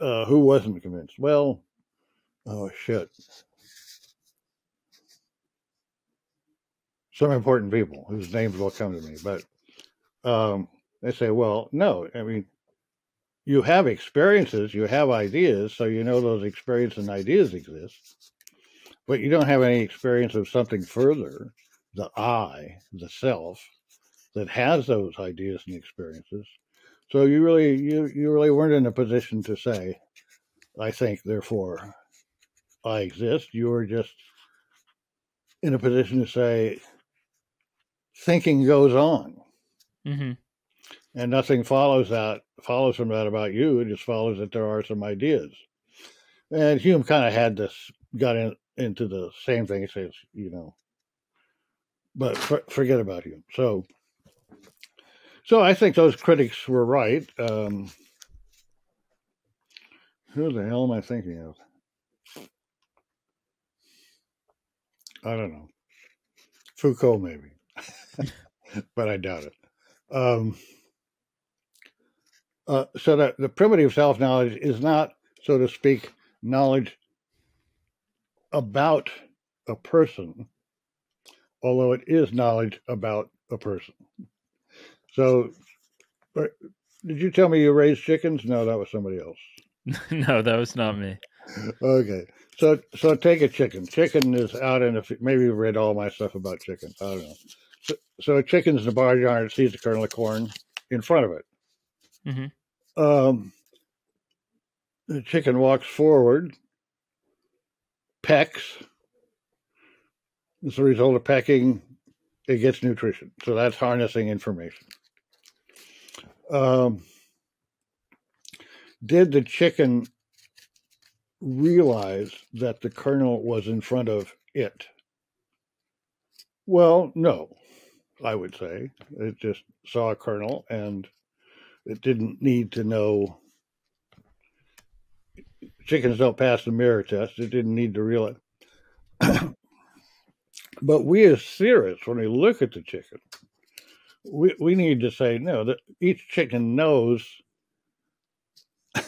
uh, who wasn't convinced? Well, oh shit. Some important people whose names will come to me, but um, they say, well, no, I mean, you have experiences, you have ideas, so you know those experiences and ideas exist, but you don't have any experience of something further, the I, the self, that has those ideas and experiences. So you really you you really weren't in a position to say, I think, therefore, I exist. You were just in a position to say, thinking goes on, hmm and nothing follows that follows from that about you. It just follows that there are some ideas. And Hume kind of had this got in, into the same thing. He says, you know, but for, forget about Hume. So, so I think those critics were right. Um, who the hell am I thinking of? I don't know. Foucault, maybe, (laughs) but I doubt it. Um, uh, so that the primitive self knowledge is not, so to speak, knowledge about a person, although it is knowledge about a person. So, uh, did you tell me you raised chickens? No, that was somebody else. (laughs) no, that was not me. Okay, so so take a chicken. Chicken is out in the f- maybe you've read all my stuff about chicken. I don't know. So, so a chicken's in the barnyard, it sees a kernel of corn in front of it. hmm Um, the chicken walks forward, pecks. As a result of pecking, it gets nutrition. So that's harnessing information. Um, did the chicken realize that the kernel was in front of it? Well, no, I would say. It just saw a kernel and it didn't need to know. Chickens don't pass the mirror test. It didn't need to realize. (coughs) but we as theorists, when we look at the chicken, we, we need to say no, that each chicken knows. (coughs) I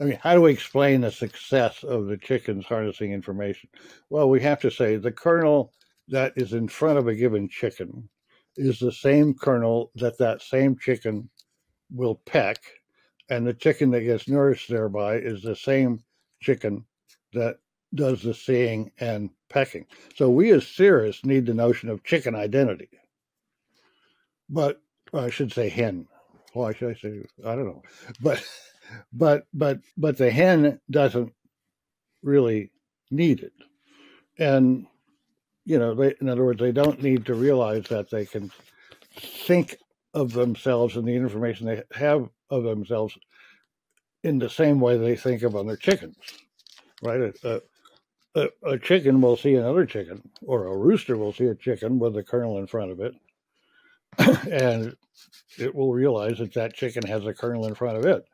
mean, how do we explain the success of the chickens harnessing information? Well, we have to say the kernel that is in front of a given chicken is the same kernel that that same chicken will peck, and the chicken that gets nourished thereby is the same chicken that does the seeing and pecking. So we as theorists need the notion of chicken identity. But I should say hen. Why should I say I don't know. But but but but the hen doesn't really need it. And you know, they, in other words, they don't need to realize that they can think of themselves and the information they have of themselves in the same way they think of other chickens, right? A, a, a chicken will see another chicken, or a rooster will see a chicken with a kernel in front of it, (coughs) and it will realize that that chicken has a kernel in front of it.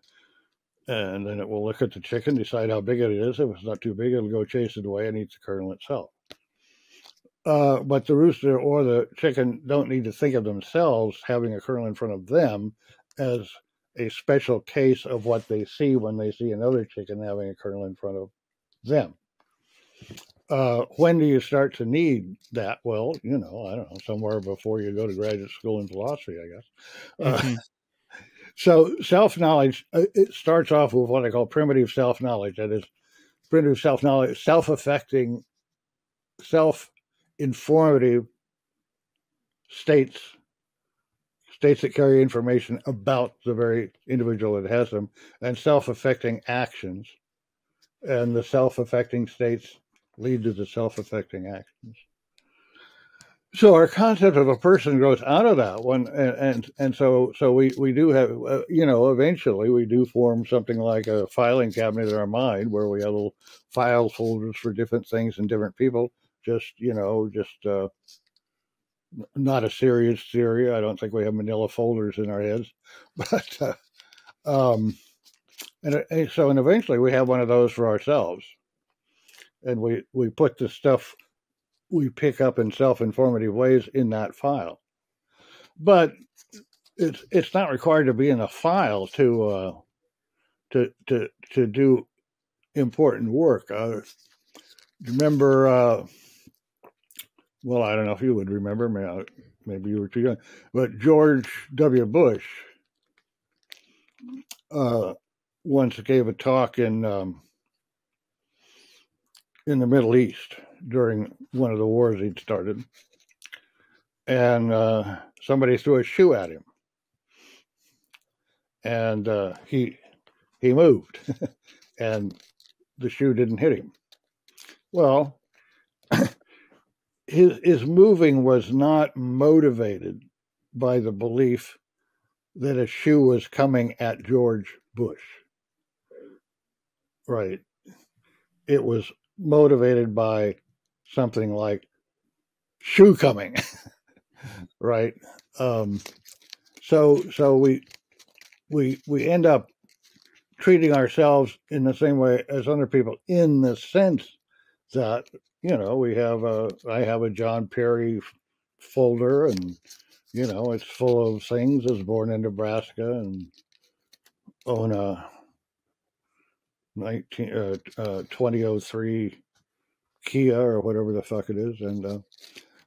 And then it will look at the chicken, decide how big it is. If it's not too big, it'll go chase it away and eat the kernel itself. Uh, but the rooster or the chicken don't need to think of themselves having a kernel in front of them as a special case of what they see when they see another chicken having a kernel in front of them. Uh, when do you start to need that? Well, you know, I don't know, somewhere before you go to graduate school in philosophy, I guess. Uh, Mhm. (laughs) so self knowledge, it starts off with what I call primitive self knowledge. That is, primitive self knowledge, self affecting, self informative states, states that carry information about the very individual that has them, and self affecting actions. And the self affecting states lead to the self affecting actions. So our concept of a person grows out of that one, and and, and so so we we do have uh, you know eventually we do form something like a filing cabinet in our mind where we have little file folders for different things and different people. Just you know just uh, not a serious theory. I don't think we have manila folders in our heads, (laughs) but uh, um, and, uh, and so and eventually we have one of those for ourselves, and we we put the stuff we pick up in self-informative ways in that file. But it's it's not required to be in a file to uh, to to to do important work. Uh, remember? Uh, well, I don't know if you would remember. Maybe you were too young, but George W. Bush uh, once gave a talk in um, in the Middle East during one of the wars he'd started, and uh, somebody threw a shoe at him, and uh, he he moved, (laughs) and the shoe didn't hit him. Well, his his moving was not motivated by the belief that a shoe was coming at George Bush. Right. It was motivated by something like shoe coming. (laughs) right. Um, so so we we we end up treating ourselves in the same way as other people in the sense that you know we have a I have a John Perry folder and you know it's full of things. I was born in Nebraska and own a 19 uh, uh, 2003 Kia or whatever the fuck it is and uh,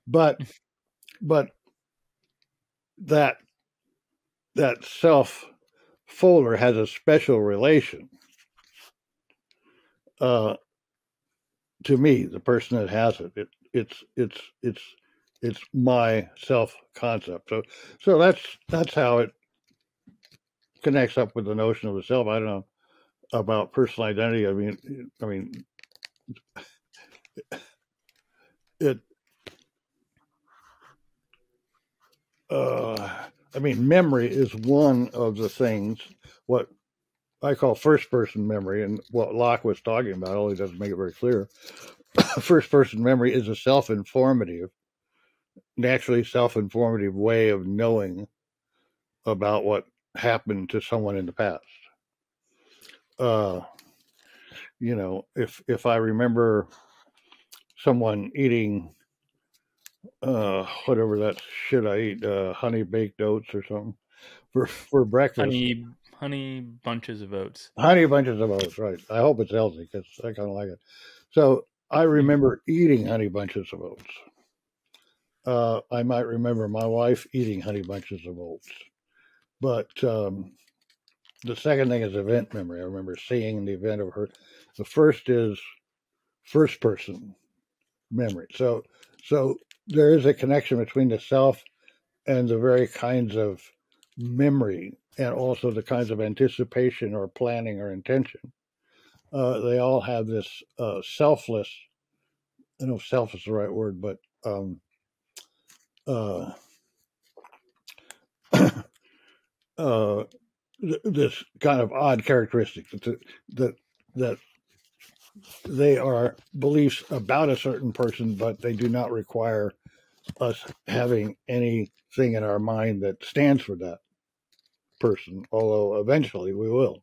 but but that that self folder has a special relation uh, to me, the person that has it. it it's it's it's it's my self concept. So so that's that's how it connects up with the notion of the self. I don't know about personal identity. I mean, I mean, (sighs) it. Uh, I mean, memory is one of the things what I call first person memory, and what Locke was talking about, only doesn't make it very clear. (coughs) first person memory is a self informative, naturally self informative way of knowing about what happened to someone in the past. Uh, you know, if if I remember someone eating uh whatever that shit I eat, uh honey baked oats or something for for breakfast. Honey honey bunches of oats. Honey bunches of oats, right. I hope it's healthy because I kinda like it. So I remember eating honey bunches of oats. Uh, I might remember my wife eating honey bunches of oats. But um, the second thing is event memory. I remember seeing the event of her. The first is first person memory. So so there is a connection between the self and the very kinds of memory and also the kinds of anticipation or planning or intention. Uh, they all have this uh, selfless, I know self is the right word, but um, uh, (coughs) uh, th- this kind of odd characteristic that, that that they are beliefs about a certain person, but they do not require us having anything in our mind that stands for that person, although eventually we will.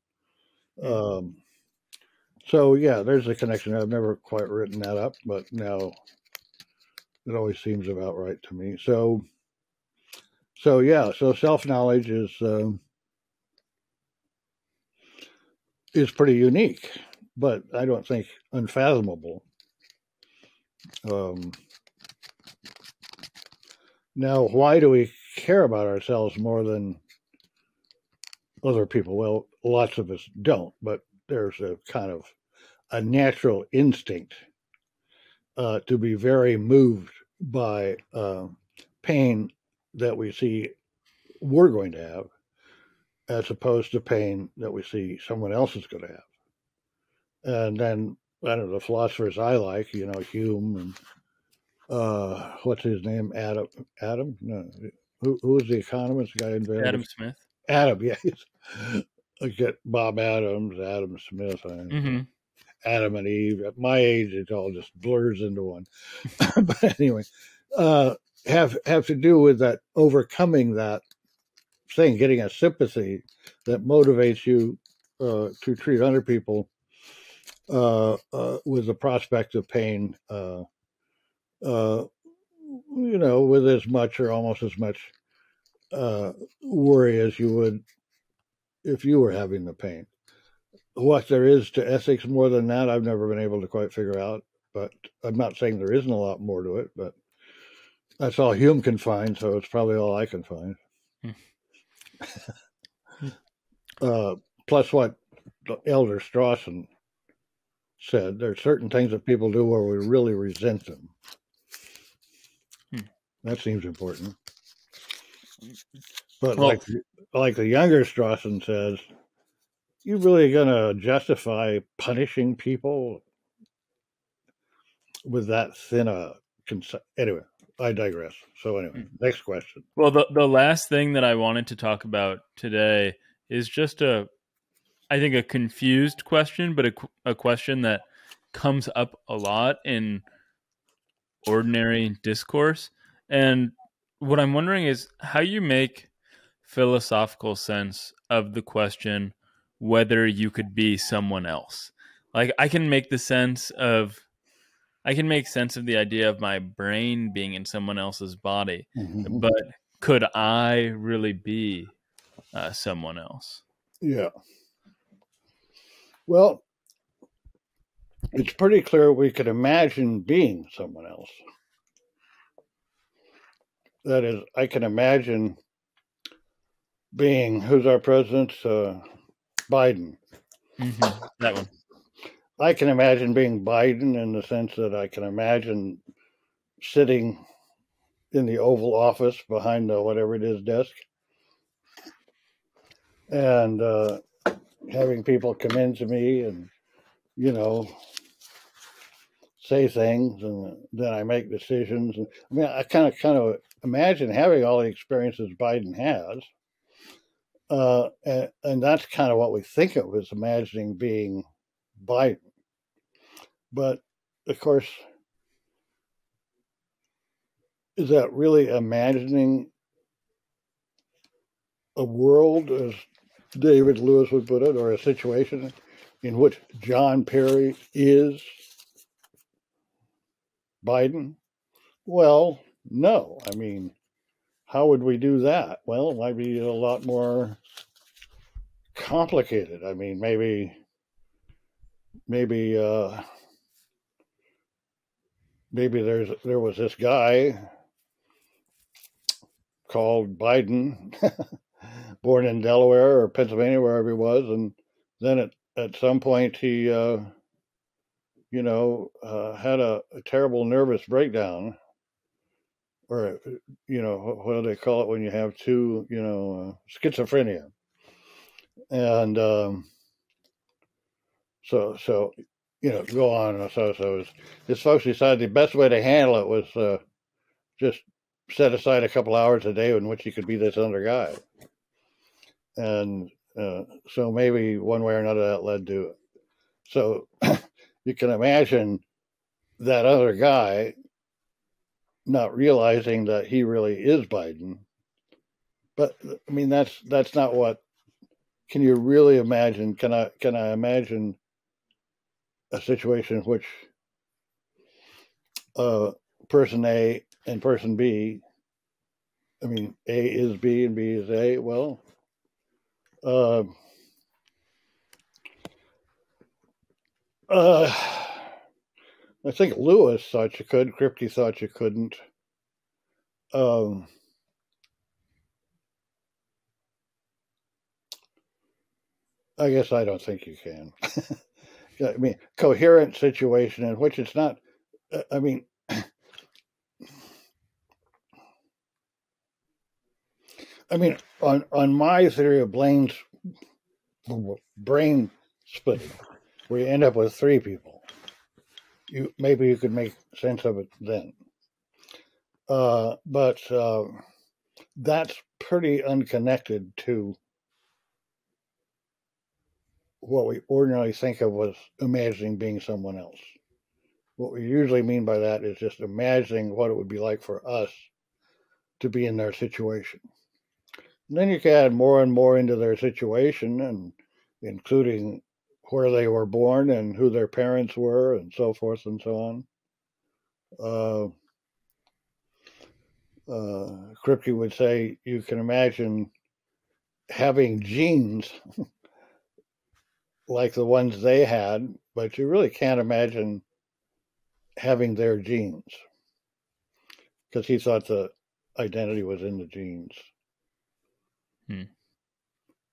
Um, so yeah, there's a connection. I've never quite written that up, but now it always seems about right to me. So, so yeah, so self knowledge is um, is pretty unique, but I don't think unfathomable. Um, now, why do we care about ourselves more than other people? Well, lots of us don't, but there's a kind of a natural instinct uh, to be very moved by uh, pain that we see we're going to have, as opposed to pain that we see someone else is going to have. And then, I don't know, the philosophers I like, you know, Hume and uh, what's his name? Adam. Adam? No, who who was the economist? The guy invented Adam Smith. Adam, (laughs) yeah. I get Bob Adams, Adam Smith, mm-hmm. Adam and Eve. At my age, it all just blurs into one. (laughs) (laughs) but anyway, uh, have have to do with that overcoming that thing, getting a sympathy that motivates you uh, to treat other people uh, uh with the prospect of pain. Uh, uh, you know, with as much or almost as much worry as you would if you were having the pain what there is to ethics more than that, I've never been able to quite figure out. But I'm not saying there isn't a lot more to it, but that's all Hume can find, so it's probably all I can find. Hmm. (laughs) uh, plus, what Elder Strawson said, there are certain things that people do where we really resent them. Hmm. That seems important. But well, like like the younger Strawson says, you really going to justify punishing people with that thin a concept? Anyway, I digress. So anyway, mm. next question. Well, the the last thing that I wanted to talk about today is just a, I think a confused question, but a, a question that comes up a lot in ordinary discourse. And what I'm wondering is how you make philosophical sense of the question whether you could be someone else. Like I can make the sense of I can make sense of the idea of my brain being in someone else's body, mm-hmm. but could I really be uh, someone else? Yeah. Well, it's pretty clear we could imagine being someone else. That is, I can imagine being who's our president? Uh, Biden. Mm-hmm. That one. I can imagine being Biden in the sense that I can imagine sitting in the Oval Office behind the whatever it is desk and uh, having people come in to me and, you know, say things and then I make decisions. And I mean, I kind of kind of imagine having all the experiences Biden has uh, and, and that's kind of what we think of as imagining being Biden. But of course, is that really imagining a world, as David Lewis would put it, or a situation in which John Perry is Biden? Well, no. I mean, how would we do that? Well, it might be a lot more complicated. I mean, maybe, maybe, uh, maybe there's there was this guy called Biden, (laughs) born in Delaware or Pennsylvania, wherever he was, and then at at some point he, uh, you know, uh, had a, a terrible nervous breakdown or you know what do they call it when you have two you know uh, schizophrenia. And um, so so you know go on and so so his folks decided the best way to handle it was uh, just set aside a couple hours a day in which he could be this other guy. And uh, so maybe one way or another that led to it. So (clears throat) you can imagine that other guy not realizing that he really is Biden. But I mean, that's that's not what. Can you really imagine? Can I can I imagine a situation in which uh, person A and person B, I mean, A is B and B is A. Well, uh, uh, I think Lewis thought you could. Kripke thought you couldn't. Um, I guess I don't think you can. (laughs) I mean, coherent situation in which it's not. Uh, I mean, (coughs) I mean, on on my theory of Blaine's brain splitting, we end up with three people you maybe you could make sense of it then. Uh, but uh, that's pretty unconnected to what we ordinarily think of as imagining being someone else. What we usually mean by that is just imagining what it would be like for us to be in their situation. And then you can add more and more into their situation, and including where they were born and who their parents were and so forth and so on. Uh, uh, Kripke would say you can imagine having genes (laughs) like the ones they had, but you really can't imagine having their genes because he thought the identity was in the genes. Hmm.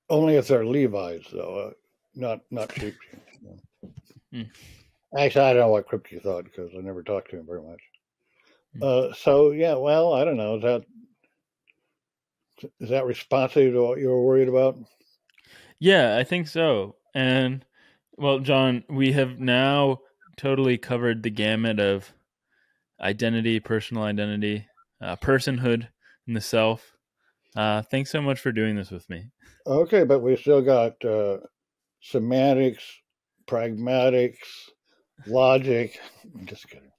Only if they're Levi's, though. Not not cheap. Mm. Actually, I don't know what Kripke thought because I never talked to him very much. Mm. Uh, so yeah, well, I don't know. Is that Is that responsive to what you were worried about? Yeah, I think so. And well, John, we have now totally covered the gamut of identity, personal identity, uh, personhood, and the self. Uh, thanks so much for doing this with me. Okay, but we still got uh, semantics, pragmatics, logic. (laughs) I'm just kidding.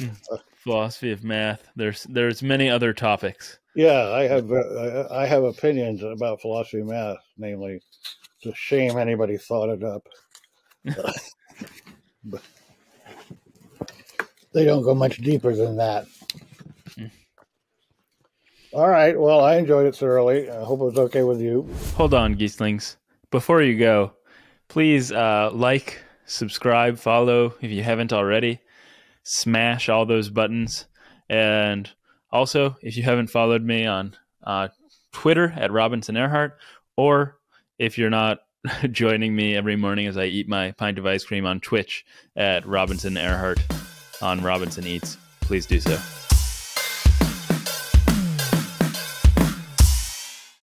(laughs) Philosophy of math. There's there's many other topics. Yeah, I have uh, I have opinions about philosophy of math. Namely, it's a shame anybody thought it up. (laughs) but they don't go much deeper than that. Mm. All right. Well, I enjoyed it thoroughly. I hope it was okay with you. Hold on, Geeslings. Before you go, please uh, like, subscribe, follow if you haven't already. Smash all those buttons. And also, if you haven't followed me on uh, Twitter at Robinson Erhardt, or if you're not (laughs) joining me every morning as I eat my pint of ice cream on Twitch at Robinson Erhardt on Robinson Eats, please do so.